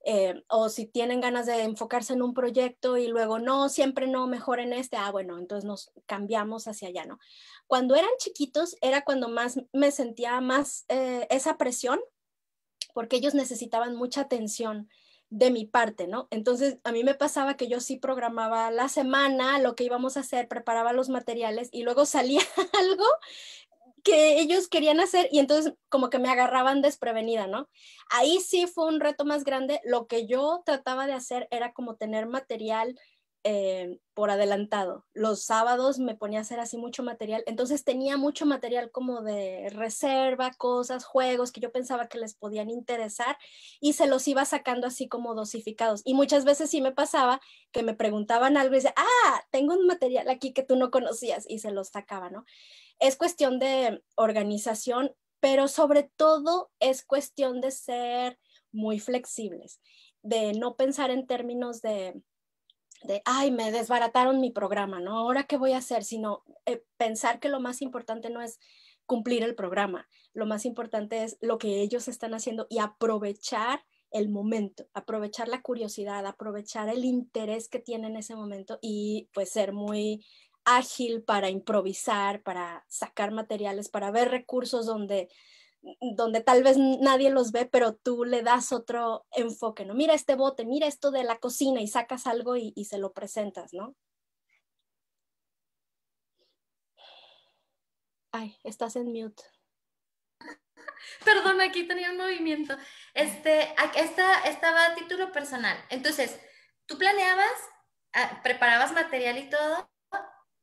Eh, o si tienen ganas de enfocarse en un proyecto y luego no, siempre no, mejor en este, ah, bueno, entonces nos cambiamos hacia allá, ¿no? Cuando eran chiquitos era cuando más me sentía más eh, esa presión porque ellos necesitaban mucha atención de mi parte, ¿no? Entonces, a mí me pasaba que yo sí programaba la semana, lo que íbamos a hacer, preparaba los materiales y luego salía algo que ellos querían hacer y entonces como que me agarraban desprevenida, ¿no? Ahí sí fue un reto más grande. Lo que yo trataba de hacer era como tener material eh, por adelantado. Los sábados me ponía a hacer así mucho material, entonces tenía mucho material como de reserva, cosas, juegos que yo pensaba que les podían interesar y se los iba sacando así como dosificados. Y muchas veces sí me pasaba que me preguntaban algo y decía, ah, tengo un material aquí que tú no conocías y se los sacaba, ¿no? Es cuestión de organización, pero sobre todo es cuestión de ser muy flexibles, de no pensar en términos de de, ay, me desbarataron mi programa, ¿no? Ahora qué voy a hacer, sino eh, pensar que lo más importante no es cumplir el programa, lo más importante es lo que ellos están haciendo y aprovechar el momento, aprovechar la curiosidad, aprovechar el interés que tiene en ese momento y pues ser muy ágil para improvisar, para sacar materiales, para ver recursos donde donde tal vez nadie los ve, pero tú le das otro enfoque, ¿no? Mira este bote, mira esto de la cocina y sacas algo y, se lo presentas, ¿no? Ay, estás en mute. Perdón, aquí tenía un movimiento. Este, esta, estaba a título personal. Entonces, tú planeabas, ah, preparabas material y todo,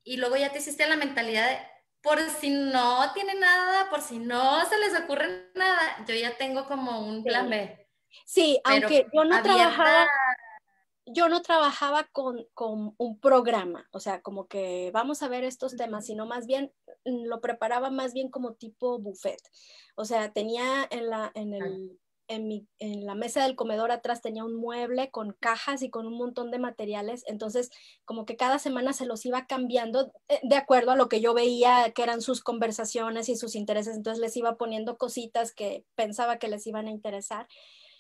y luego ya te hiciste la mentalidad de, por si no tiene nada, por si no se les ocurre nada, yo ya tengo como un plan B. Sí, aunque yo no trabajaba, yo no trabajaba con, con, un programa, o sea, como que vamos a ver estos temas, sino más bien mm, lo preparaba más bien como tipo buffet. O sea, tenía en, la, en el en, la mesa del comedor atrás tenía un mueble con cajas y con un montón de materiales, entonces como que cada semana se los iba cambiando eh, de acuerdo a lo que yo veía que eran sus conversaciones y sus intereses, entonces les iba poniendo cositas que pensaba que les iban a interesar.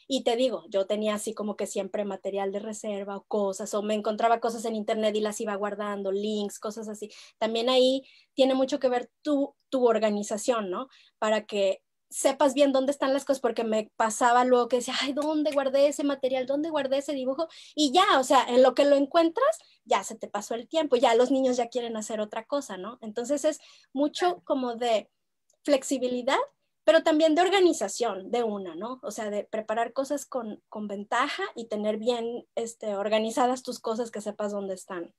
Y te digo, yo tenía así como que siempre material de reserva o cosas, o me encontraba cosas en internet y las iba guardando, links, cosas así. También ahí tiene mucho que ver tu, tu organización, ¿no? Para que sepas bien dónde están las cosas, porque me pasaba luego que decía, ay, ¿dónde guardé ese material? ¿Dónde guardé ese dibujo? Y ya, o sea, en lo que lo encuentras, ya se te pasó el tiempo, ya los niños ya quieren hacer otra cosa, ¿no? Entonces es mucho como de flexibilidad, pero también de organización de una, ¿no? O sea, de preparar cosas con, con ventaja y tener bien este, organizadas tus cosas que sepas dónde están.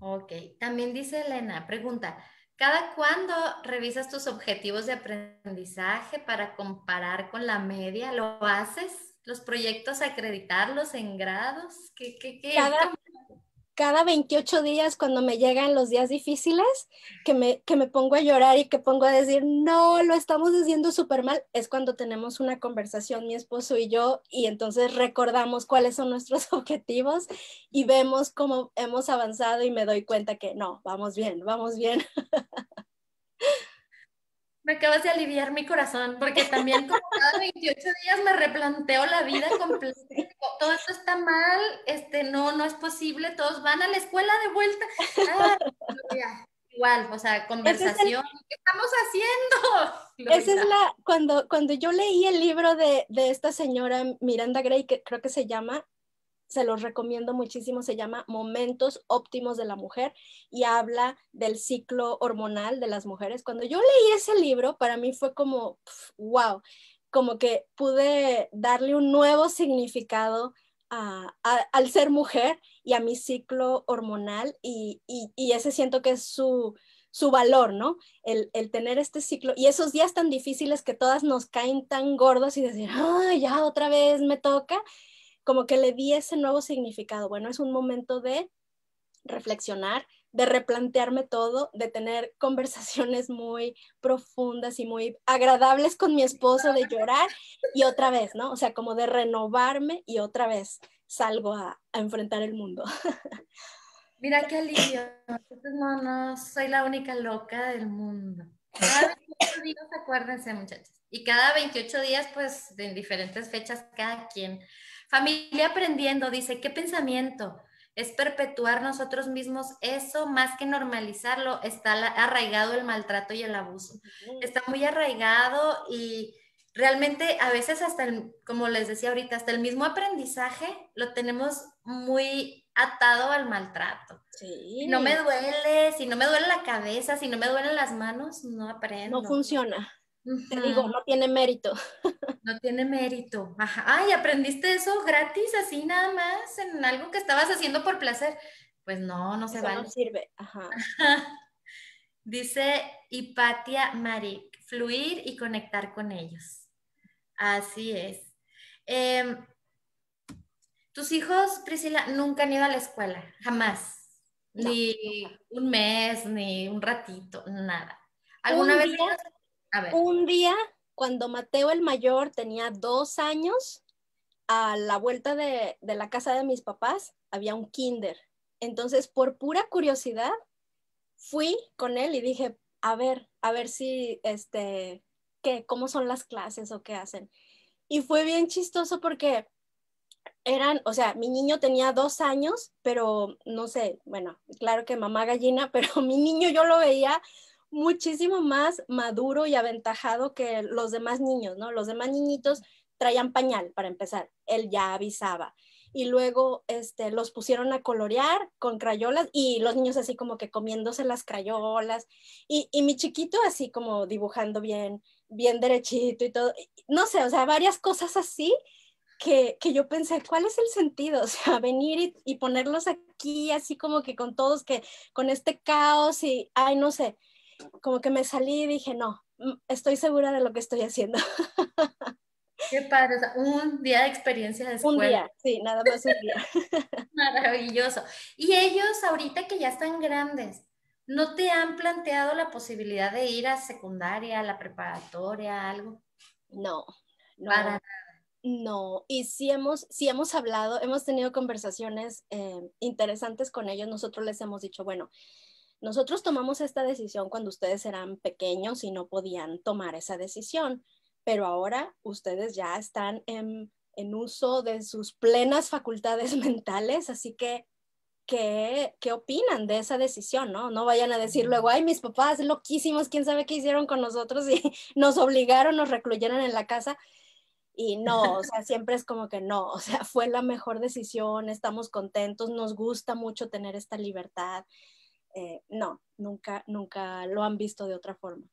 Ok, también dice Elena, pregunta, ¿Cada cuándo revisas tus objetivos de aprendizaje para comparar con la media? ¿Lo haces? ¿Los proyectos acreditarlos en grados? ¿Qué, qué, qué? cada 28 días cuando me llegan los días difíciles, que me, que me pongo a llorar y que pongo a decir, no, lo estamos haciendo súper mal, es cuando tenemos una conversación mi esposo y yo y entonces recordamos cuáles son nuestros objetivos y vemos cómo hemos avanzado y me doy cuenta que no, vamos bien, vamos bien. Me acabas de aliviar mi corazón, porque también como cada 28 días me replanteo la vida completa. Todo esto está mal, este, no, no es posible, todos van a la escuela de vuelta. Ah, igual, o sea, conversación, ¿qué estamos haciendo? Esa es la, cuando, cuando yo leí el libro de, de esta señora Miranda Gray, que creo que se llama se los recomiendo muchísimo, se llama Momentos óptimos de la mujer y habla del ciclo hormonal de las mujeres. Cuando yo leí ese libro, para mí fue como, wow, como que pude darle un nuevo significado al ser mujer y a mi ciclo hormonal y, ese siento que es su, valor, ¿no? El, el, tener este ciclo y esos días tan difíciles que todas nos caen tan gordos y decir, ah, ya otra vez me toca como que le di ese nuevo significado. Bueno, es un momento de reflexionar, de replantearme todo, de tener conversaciones muy profundas y muy agradables con mi esposo, de llorar y otra vez, ¿no? O sea, como de renovarme y otra vez salgo a, enfrentar el mundo. Mira qué alivio. No, no, soy la única loca del mundo. Cada 28 días, acuérdense, muchachos. Y cada 28 días, pues, en diferentes fechas, cada quien Familia aprendiendo, dice, ¿qué pensamiento? Es perpetuar nosotros mismos eso más que normalizarlo. Está arraigado el maltrato y el abuso. Está muy arraigado y realmente a veces hasta, el, como les decía ahorita, hasta el mismo aprendizaje lo tenemos muy atado al maltrato. Si no me duele, si no me duele la cabeza, si no me duelen las manos, no aprendo. No funciona. Te digo, no tiene mérito. No tiene mérito. Ajá. Ay, aprendiste eso gratis, así nada más, en algo que estabas haciendo por placer. Pues no, no se vale. No sirve. Ajá. Dice Hipatia Marik, fluir y conectar con ellos. Así es. Em, tus hijos, Priscila, nunca han ido a la escuela, jamás. Ni un mes, ni un ratito, nada. ¿Alguna vez? Un día, cuando Mateo el mayor tenía dos años, a la vuelta de, la casa de mis papás había un kinder. Entonces, por pura curiosidad, fui con él y dije, a ver, a ver si, este, qué, cómo son las clases o qué hacen. Y fue bien chistoso porque eran, o sea, mi niño tenía dos años, pero no sé, bueno, claro que mamá gallina, pero mi niño yo lo veía muchísimo más maduro y aventajado que los demás niños, ¿no? Los demás niñitos traían pañal para empezar, él ya avisaba. Y luego este, los pusieron a colorear con crayolas y los niños así como que comiéndose las crayolas y, y mi chiquito así como dibujando bien, bien derechito y todo. No sé, o sea, varias cosas así que, que, yo pensé, ¿cuál es el sentido? O sea, venir y, y, ponerlos aquí así como que con todos, que con este caos y, ay, no sé, como que me salí y dije, no, mm, estoy segura de lo que estoy haciendo. Qué padre, o sea, un día de experiencia de escuela. Un día, sí, nada más un día. Maravilloso. Y ellos ahorita que ya están grandes, ¿no te han planteado la posibilidad de ir a secundaria, a la preparatoria, algo? No, no. Para nada. No, y sí hemos, sí hemos hablado, hemos tenido conversaciones eh, interesantes con ellos. Nosotros les hemos dicho, bueno, nosotros tomamos esta decisión cuando ustedes eran pequeños y no podían tomar esa decisión, pero ahora ustedes ya están en, uso de sus plenas facultades mentales, así que ¿Qué, ¿qué, opinan de esa decisión? ¿no? no vayan a decir luego, ay, mis papás loquísimos, quién sabe qué hicieron con nosotros y nos obligaron, nos recluyeron en la casa. Y no, o sea, siempre es como que no, o sea, fue la mejor decisión, estamos contentos, nos gusta mucho tener esta libertad. Eh, no, nunca, nunca lo han visto de otra forma.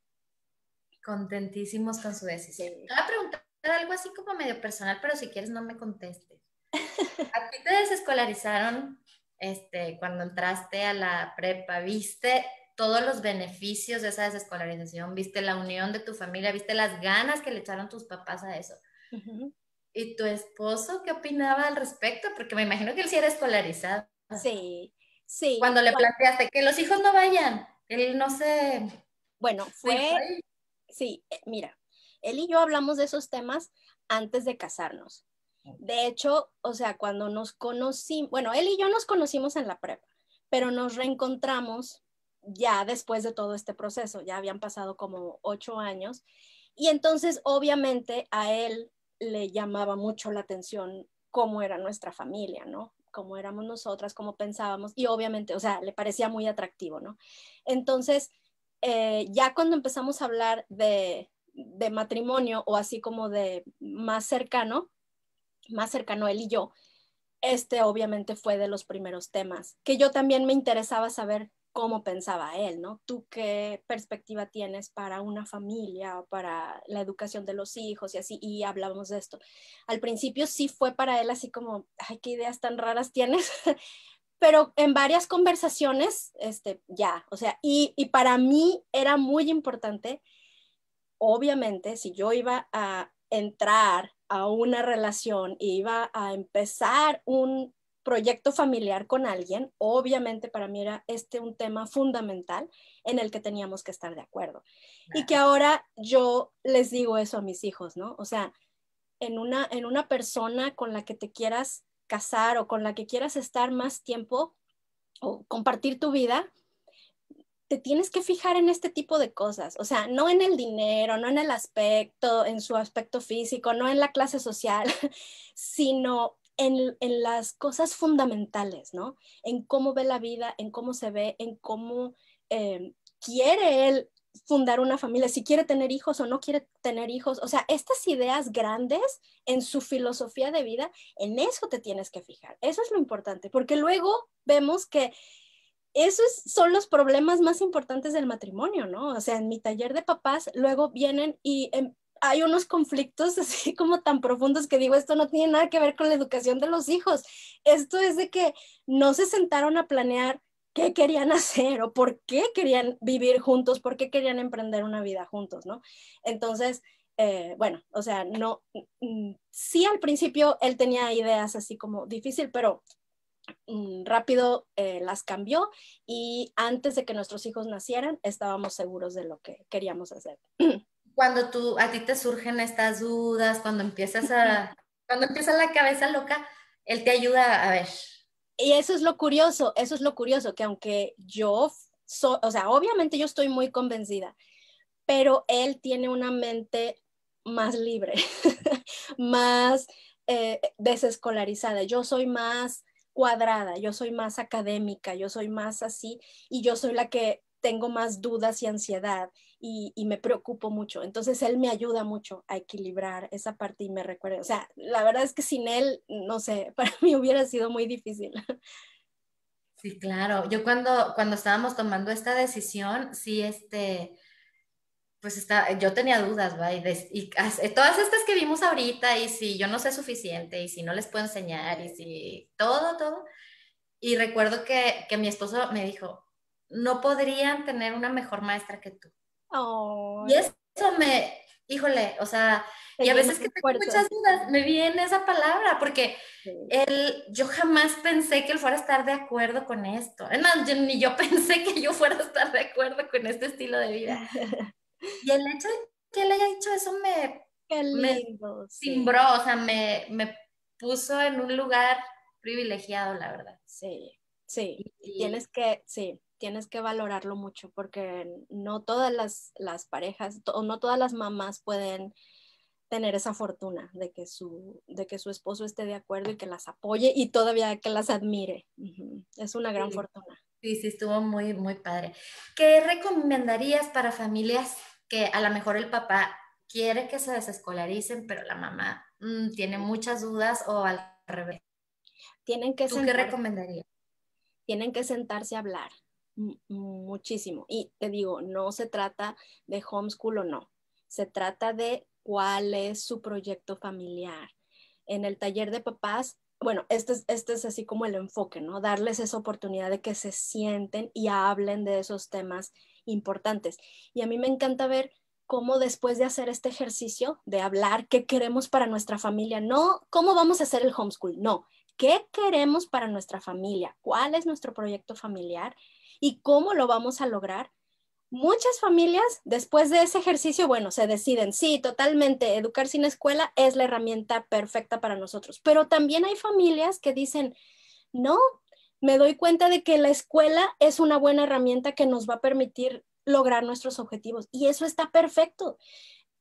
Contentísimos con su decisión. Te voy a preguntar algo así como medio personal, pero si quieres no me contestes. ¿A ti te desescolarizaron este, cuando entraste a la prepa? ¿Viste todos los beneficios de esa desescolarización? ¿Viste la unión de tu familia? ¿Viste las ganas que le echaron tus papás a eso? ¿Y tu esposo qué opinaba al respecto? Porque me imagino que él sí era escolarizado. Sí, Sí. Cuando le planteaste que los hijos no vayan, él no sé. Bueno, fue, sí, eh, mira, él y yo hablamos de esos temas antes de casarnos. De hecho, o sea, cuando nos conocimos, bueno, él y yo nos conocimos en la prepa, pero nos reencontramos ya después de todo este proceso, ya habían pasado como ocho años, y entonces obviamente a él le llamaba mucho la atención cómo era nuestra familia, ¿no? Cómo éramos nosotras, cómo pensábamos, y obviamente, o sea, le parecía muy atractivo, ¿no? Entonces, eh, ya cuando empezamos a hablar de, de matrimonio o así como de más cercano, más cercano él y yo, este obviamente fue de los primeros temas, que yo también me interesaba saber cómo pensaba él, ¿no? ¿Tú qué perspectiva tienes para una familia o para la educación de los hijos y así? Y hablábamos de esto. Al principio sí fue para él así como, ay, qué ideas tan raras tienes, pero en varias conversaciones, este, ya, o sea, y, y para mí era muy importante, obviamente, si yo iba a entrar a una relación y iba a empezar un proyecto familiar con alguien, obviamente para mí era este un tema fundamental en el que teníamos que estar de acuerdo. Y que ahora yo les digo eso a mis hijos, ¿no? O sea, en una, en una persona con la que te quieras casar o con la que quieras estar más tiempo o compartir tu vida, te tienes que fijar en este tipo de cosas, o sea, no en el dinero, no en el aspecto, en su aspecto físico, no en la clase social, sino en, las cosas fundamentales, ¿no? En cómo ve la vida, en cómo se ve, en cómo eh, quiere él fundar una familia, si quiere tener hijos o no quiere tener hijos. O sea, estas ideas grandes en su filosofía de vida, en eso te tienes que fijar. Eso es lo importante, porque luego vemos que esos son los problemas más importantes del matrimonio, ¿no? O sea, en mi taller de papás luego vienen y em, hay unos conflictos así como tan profundos que digo, esto no tiene nada que ver con la educación de los hijos. Esto es de que no se sentaron a planear qué querían hacer o por qué querían vivir juntos, por qué querían emprender una vida juntos, ¿no? Entonces, eh, bueno, o sea, no, mm, sí al principio él tenía ideas así como difícil, pero Mm, rápido eh, las cambió y antes de que nuestros hijos nacieran estábamos seguros de lo que queríamos hacer. Cuando tú, a ti te surgen estas dudas, cuando empiezas a, cuando empieza la cabeza loca, él te ayuda a ver. Y eso es lo curioso, eso es lo curioso, que aunque yo, o sea, obviamente yo estoy muy convencida, pero él tiene una mente más libre, más eh, desescolarizada. Yo soy más cuadrada, yo soy más académica, yo soy más así y yo soy la que tengo más dudas y ansiedad y, me preocupo mucho. Entonces él me ayuda mucho a equilibrar esa parte y me recuerda. O sea, la verdad es que sin él, no sé, para mí hubiera sido muy difícil. Sí, claro. Yo cuando, cuando estábamos tomando esta decisión, sí, este, pues está, yo tenía dudas, ¿va? Y, todas estas que vimos ahorita, y si yo no sé suficiente, y si no les puedo enseñar, y si todo, todo. Y recuerdo que, que mi esposo me dijo, no podrían tener una mejor maestra que tú. Y eso me, híjole, o sea, y a veces que tengo muchas dudas, me viene esa palabra, porque él, yo jamás pensé que él fuera a estar de acuerdo con esto. ni yo pensé que yo fuera a estar de acuerdo con este estilo de vida. Y el hecho de que él haya dicho eso me, Qué lindo, o sea, me, puso en un lugar privilegiado, la verdad. Sí, sí, tienes que, sí, tienes que valorarlo mucho porque no todas las, las parejas, o no todas las mamás pueden tener esa fortuna de que, su, de que su esposo esté de acuerdo y que las apoye y todavía que las admire. Es una gran fortuna. Sí, sí, estuvo muy, muy padre. ¿Qué recomendarías para familias que a lo mejor el papá quiere que se desescolaricen, pero la mamá mm, tiene muchas dudas o al revés? Tienen que ¿Tú qué recomendarías? Tienen que sentarse a hablar muchísimo. Y te digo, no se trata de homeschool o no, se trata de cuál es su proyecto familiar. En el taller de papás bueno, este es, este es así como el enfoque, ¿no? Darles esa oportunidad de que se sienten y hablen de esos temas importantes. Y a mí me encanta ver cómo después de hacer este ejercicio de hablar qué queremos para nuestra familia, no cómo vamos a hacer el homeschool, no, qué queremos para nuestra familia, cuál es nuestro proyecto familiar y cómo lo vamos a lograr. Muchas familias, después de ese ejercicio, bueno, se deciden, sí, totalmente, educar sin escuela es la herramienta perfecta para nosotros, pero también hay familias que dicen, no, me doy cuenta de que la escuela es una buena herramienta que nos va a permitir lograr nuestros objetivos y eso está perfecto.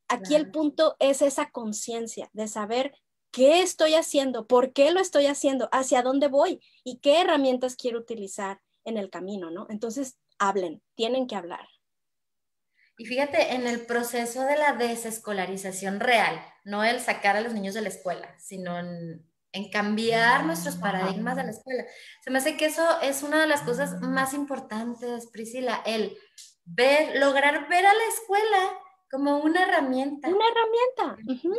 Aquí el punto es esa conciencia de saber qué estoy haciendo, por qué lo estoy haciendo, hacia dónde voy y qué herramientas quiero utilizar en el camino, ¿no? Entonces, hablen, tienen que hablar. Y fíjate, en el proceso de la desescolarización real, no el sacar a los niños de la escuela, sino en, en cambiar nuestros paradigmas de la escuela. Se me hace que eso es una de las cosas más importantes, Priscila, el ver, lograr ver a la escuela como una herramienta. Una herramienta.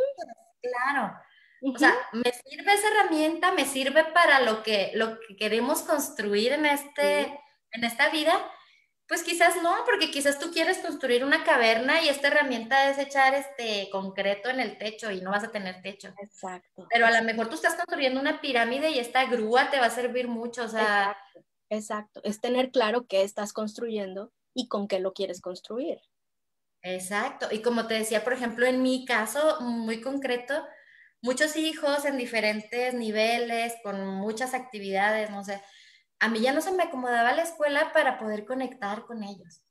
Claro. O sea, me sirve esa herramienta, me sirve para lo que, lo que queremos construir en, este, en esta vida. Pues quizás no, porque quizás tú quieres construir una caverna y esta herramienta es echar este concreto en el techo y no vas a tener techo. Exacto. Pero a lo mejor tú estás construyendo una pirámide y esta grúa te va a servir mucho, o sea. Exacto. Exacto. Es tener claro qué estás construyendo y con qué lo quieres construir. Exacto. Y como te decía, por ejemplo, en mi caso muy concreto, muchos hijos en diferentes niveles, con muchas actividades, no sé. A mí ya no se me acomodaba la escuela para poder conectar con ellos.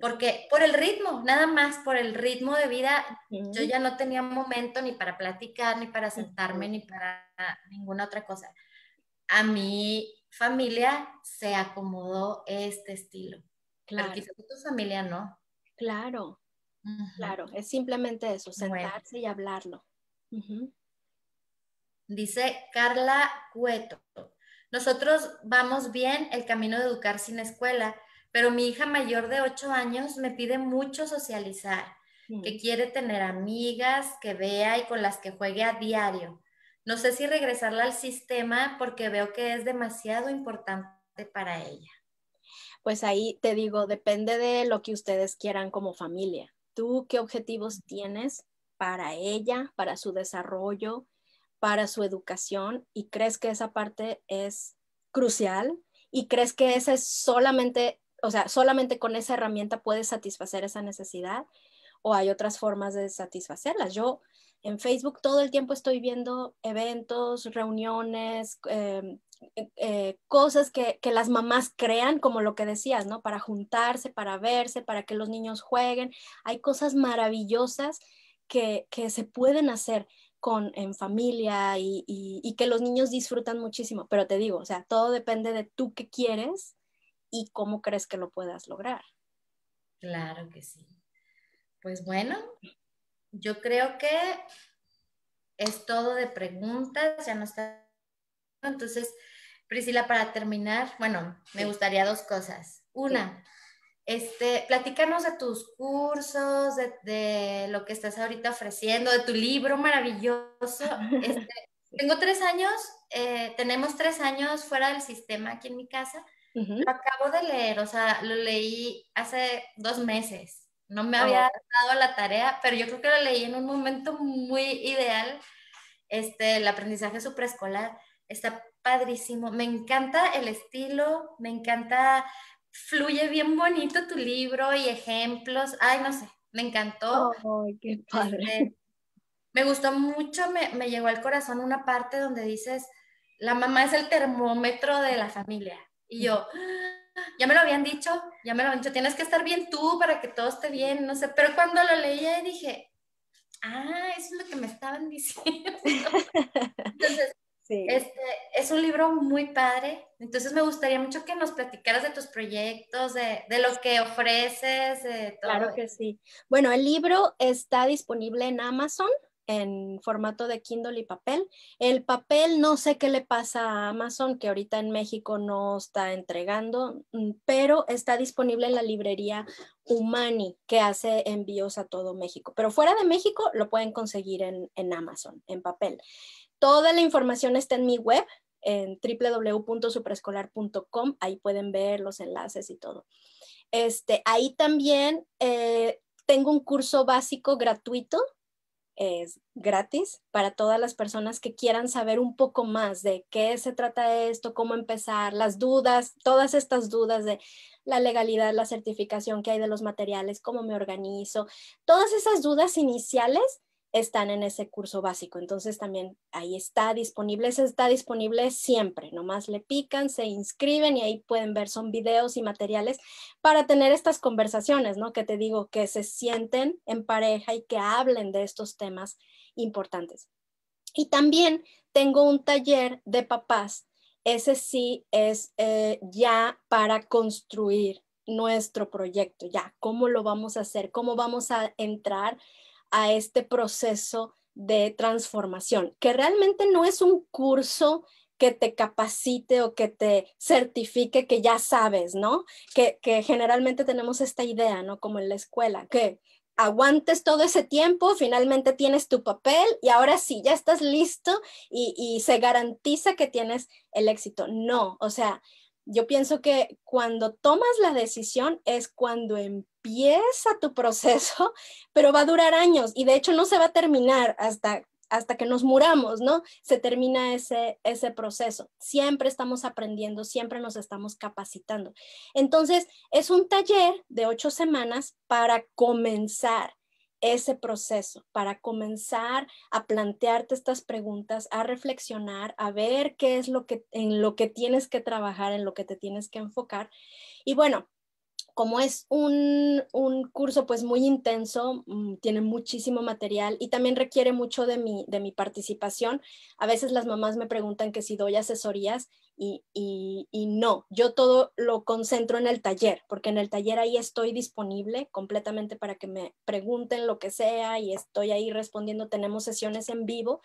Porque por el ritmo, nada más por el ritmo de vida, yo ya no tenía momento ni para platicar, ni para sentarme, ni para ninguna otra cosa. A mi familia se acomodó este estilo. Claro. Pero quizás tu familia no. Claro, claro. Es simplemente eso, sentarse y hablarlo. Dice Carla Cueto. Nosotros vamos bien el camino de educar sin escuela, pero mi hija mayor de 8 años me pide mucho socializar, que quiere tener amigas, que vea y con las que juegue a diario. No sé si regresarla al sistema porque veo que es demasiado importante para ella pues ahí te digo, depende de lo que ustedes quieran como familia. ¿Tú qué objetivos tienes para ella, para su desarrollo, para su educación? ¿Y crees que esa parte es crucial? ¿Y crees que esa es solamente, o sea, solamente con esa herramienta puedes satisfacer esa necesidad? ¿O hay otras formas de satisfacerlas? Yo en Facebook todo el tiempo estoy viendo eventos, reuniones, em, eh, eh, cosas que, las mamás crean, como lo que decías, ¿no? Para juntarse, para verse, para que los niños jueguen. Hay cosas maravillosas que, se pueden hacer con, en familia y, y, que los niños disfrutan muchísimo. Pero te digo, o sea, todo depende de tú qué quieres y cómo crees que lo puedas lograr. Claro que sí. Pues bueno, yo creo que es todo de preguntas, ya no está entonces, Priscila, para terminar, bueno, me gustaría dos cosas. Una, este, platícanos de tus cursos, de, lo que estás ahorita ofreciendo, de tu libro maravilloso. Este, tengo tres años, eh, tenemos tres años fuera del sistema aquí en mi casa. Lo acabo de leer, o sea, lo leí hace dos meses. No me había oh. dado la tarea, pero yo creo que lo leí en un momento muy ideal, este, el aprendizaje supraescolar. Está padrísimo. Me encanta el estilo, me encanta, fluye bien bonito tu libro y ejemplos. Ay, no sé, me encantó. Ay, qué padre. Este, me gustó mucho, me, me llegó al corazón una parte donde dices, la mamá es el termómetro de la familia. Y yo, ah, ya me lo habían dicho, ya me lo habían dicho, tienes que estar bien tú para que todo esté bien, no sé, pero cuando lo leí dije, ah, eso es lo que me estaban diciendo. Es un libro muy padre, entonces me gustaría mucho que nos platicaras de tus proyectos, de, lo que ofreces, de todo. Claro que sí. Bueno, el libro está disponible en Amazon en formato de Kindle y papel. El papel no sé qué le pasa a Amazon, que ahorita en México no está entregando, mm, pero está disponible en la librería Humani, que hace envíos a todo México. Pero fuera de México lo pueden conseguir en Amazon, en papel. Toda la información está en mi web, en www.supreescolar.com. Ahí pueden ver los enlaces y todo. Este, ahí también eh, tengo un curso básico gratuito es gratis para todas las personas que quieran saber un poco más de qué se trata esto, cómo empezar, las dudas, todas estas dudas de la legalidad, la certificación que hay de los materiales, cómo me organizo, todas esas dudas iniciales están en ese curso básico. Entonces también ahí está disponible, ese está disponible siempre, nomás le pican, se inscriben y ahí pueden ver, son videos y materiales para tener estas conversaciones, ¿no? Que te digo, que se sienten en pareja y que hablen de estos temas importantes. Y también tengo un taller de papás, ese sí es eh, ya para construir nuestro proyecto, ya, cómo lo vamos a hacer, cómo vamos a entrar a este proceso de transformación, que realmente no es un curso que te capacite o que te certifique que ya sabes, ¿no? Que, generalmente tenemos esta idea, ¿no? Como en la escuela, que aguantes todo ese tiempo, finalmente tienes tu papel y ahora sí, ya estás listo y, y se garantiza que tienes el éxito. No, o sea, yo pienso que cuando tomas la decisión es cuando empieza tu proceso, pero va a durar años y de hecho no se va a terminar hasta hasta que nos muramos, ¿no? Se termina ese, ese proceso. Siempre estamos aprendiendo, siempre nos estamos capacitando. Entonces, es un taller de ocho semanas para comenzar ese proceso, para comenzar a plantearte estas preguntas, a reflexionar, a ver qué es lo que en lo que tienes que trabajar, en lo que te tienes que enfocar. Y bueno, como es un, curso pues muy intenso, mm, tiene muchísimo material y también requiere mucho de mi, de mi participación. A veces las mamás me preguntan que si doy asesorías y, y, no, yo todo lo concentro en el taller, porque en el taller ahí estoy disponible completamente para que me pregunten lo que sea y estoy ahí respondiendo, tenemos sesiones en vivo.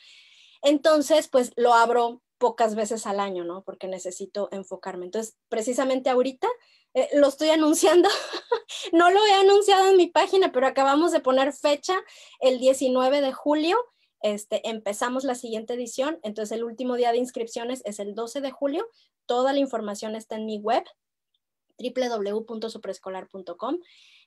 Entonces, pues lo abro pocas veces al año, ¿no? Porque necesito enfocarme. Entonces, precisamente ahorita eh, lo estoy anunciando. no lo he anunciado en mi página, pero acabamos de poner fecha el 19 de julio. Este, empezamos la siguiente edición, entonces el último día de inscripciones es el 12 de julio. Toda la información está en mi web www.suprescolar.com.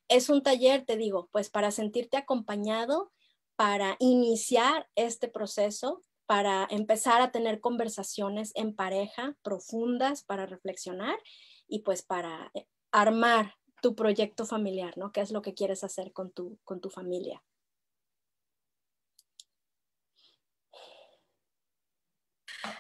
Es un taller, te digo, pues para sentirte acompañado, para iniciar este proceso, para empezar a tener conversaciones en pareja profundas, para reflexionar y pues para eh, armar tu proyecto familiar, ¿no? ¿Qué es lo que quieres hacer con tu, con tu familia?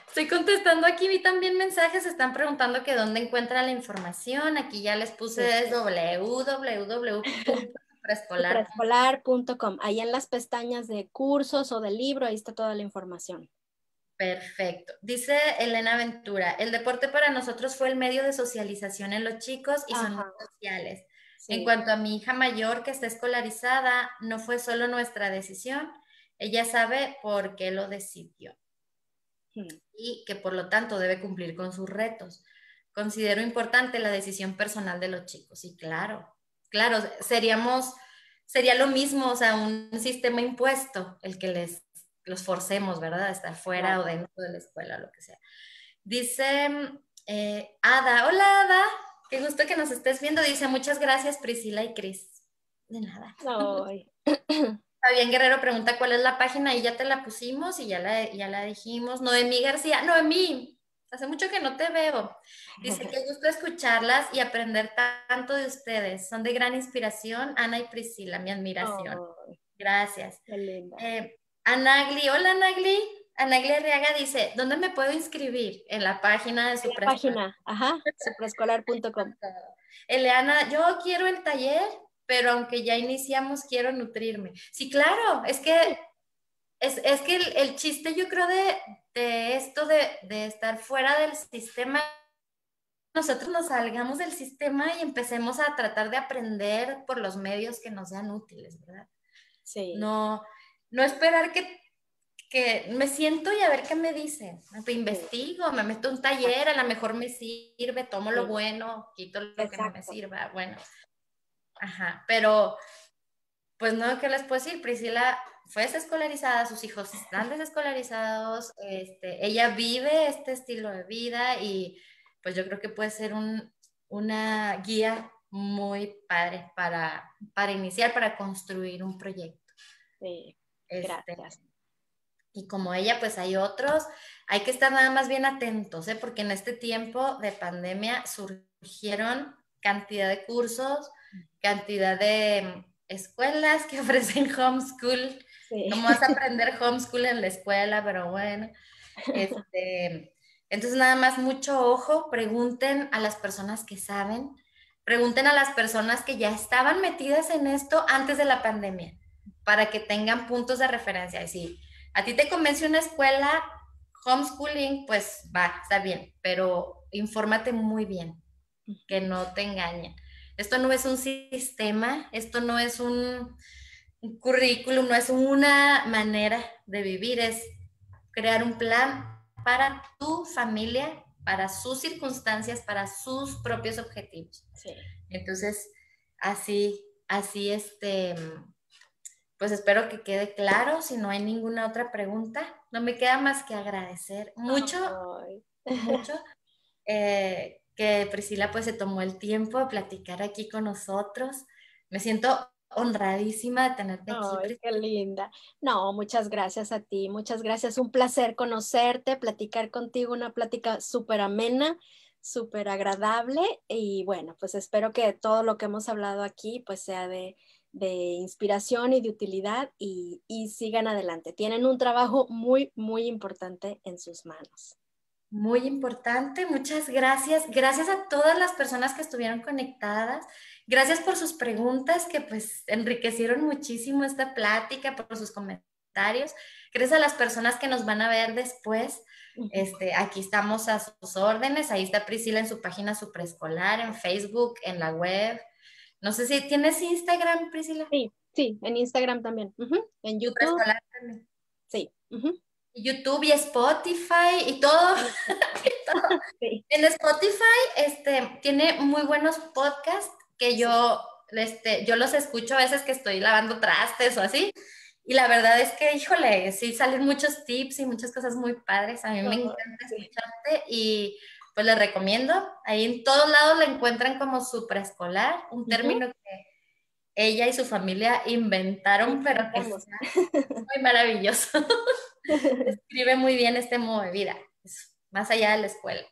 Estoy contestando aquí, vi también mensajes, están preguntando que dónde encuentran la información. Aquí ya les puse www.preescolar.com. Ahí en las pestañas de cursos o de libro, ahí está toda la información. Perfecto. Dice Elena Ventura, el deporte para nosotros fue el medio de socialización en los chicos y son sociales. En cuanto a mi hija mayor que está escolarizada, no fue solo nuestra decisión, ella sabe por qué lo decidió hmm. y que por lo tanto debe cumplir con sus retos. Considero importante la decisión personal de los chicos y claro, claro, seríamos, sería lo mismo, o sea, un sistema impuesto el que les los forcemos, ¿verdad? A estar fuera o dentro de la escuela, lo que sea. Dice eh, Ada, hola Ada, qué gusto que nos estés viendo. Dice, muchas gracias Priscila y Cris. De nada. Fabián Guerrero pregunta cuál es la página y ya te la pusimos y ya la, ya la dijimos. Noemí García, Noemí, hace mucho que no te veo. Dice, qué gusto escucharlas y aprender tanto de ustedes. Son de gran inspiración, Ana y Priscila, mi admiración. Gracias. Qué linda. Eh, Anagli, hola Anagli. Anagli Arriaga dice, ¿dónde me puedo inscribir? En la página de su la página, ajá, supreescolar.com. Eleana, yo quiero el taller, pero aunque ya iniciamos, quiero nutrirme. Sí, claro, es que es, que el, chiste yo creo de, de esto de, de, estar fuera del sistema, nosotros nos salgamos del sistema y empecemos a tratar de aprender por los medios que nos sean útiles, ¿verdad? Sí. No, no esperar que, que me siento y a ver qué me dicen. Investigo, me meto un taller, a lo mejor me sirve, tomo lo bueno, quito lo que no me sirva. Bueno, ajá, pero pues no, ¿qué les puedo decir? Priscila fue desescolarizada, sus hijos están desescolarizados, este, ella vive este estilo de vida y pues yo creo que puede ser un, una guía muy padre para, para iniciar, para construir un proyecto. Sí. Este, Gracias. y como ella, pues hay otros. Hay que estar nada más bien atentos, ¿eh? porque en este tiempo de pandemia surgieron cantidad de cursos, cantidad de escuelas que ofrecen homeschool. Sí. ¿Cómo vas a aprender homeschool en la escuela? Pero bueno. Este, entonces, nada más mucho ojo, pregunten a las personas que saben, pregunten a las personas que ya estaban metidas en esto antes de la pandemia, para que tengan puntos de referencia. Y si a ti te convence una escuela homeschooling, pues va, está bien, pero infórmate muy bien, que no te engañen. Esto no es un sistema, esto no es un, un currículum, no es una manera de vivir, es crear un plan para tu familia, para sus circunstancias, para sus propios objetivos. Sí. Entonces, así, así, este, pues espero que quede claro. Si no hay ninguna otra pregunta, no me queda más que agradecer mucho, Ay. mucho eh, que Priscila pues se tomó el tiempo de platicar aquí con nosotros. Me siento honradísima de tenerte aquí. Ay, Priscila. qué linda. No, muchas gracias a ti, muchas gracias. Un placer conocerte, platicar contigo, una plática súper amena, súper agradable y bueno, pues espero que todo lo que hemos hablado aquí pues sea de, de inspiración y de utilidad y, y sigan adelante. Tienen un trabajo muy, muy importante en sus manos. Muy importante, muchas gracias. Gracias a todas las personas que estuvieron conectadas. Gracias por sus preguntas que pues enriquecieron muchísimo esta plática, por sus comentarios. Gracias a las personas que nos van a ver después. Este, aquí estamos a sus órdenes. Ahí está Priscila en su página su preescolar, en Facebook, en la web. No sé si tienes Instagram, Priscila. Sí, sí, en Instagram también. Ujú, En Tu YouTube, también. sí. YouTube y Spotify y todo. y todo. sí. En Spotify este, tiene muy buenos podcasts que yo, este, yo los escucho a veces que estoy lavando trastes o así. Y la verdad es que, híjole, sí salen muchos tips y muchas cosas muy padres. A mí me encanta sí. escucharte y pues les recomiendo. Ahí en todos lados la encuentran como su preescolar, un término que ella y su familia inventaron, pero que está muy maravilloso. Describe muy bien este modo de vida, es más allá de la escuela.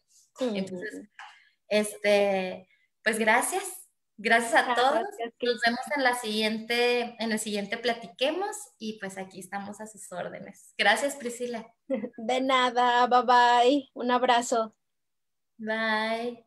Entonces, este, pues gracias. Gracias a todos. Gracias, Nos vemos en la siguiente, en el siguiente platiquemos y pues aquí estamos a sus órdenes. Gracias, Priscila. De nada, bye bye. Un abrazo. Bye.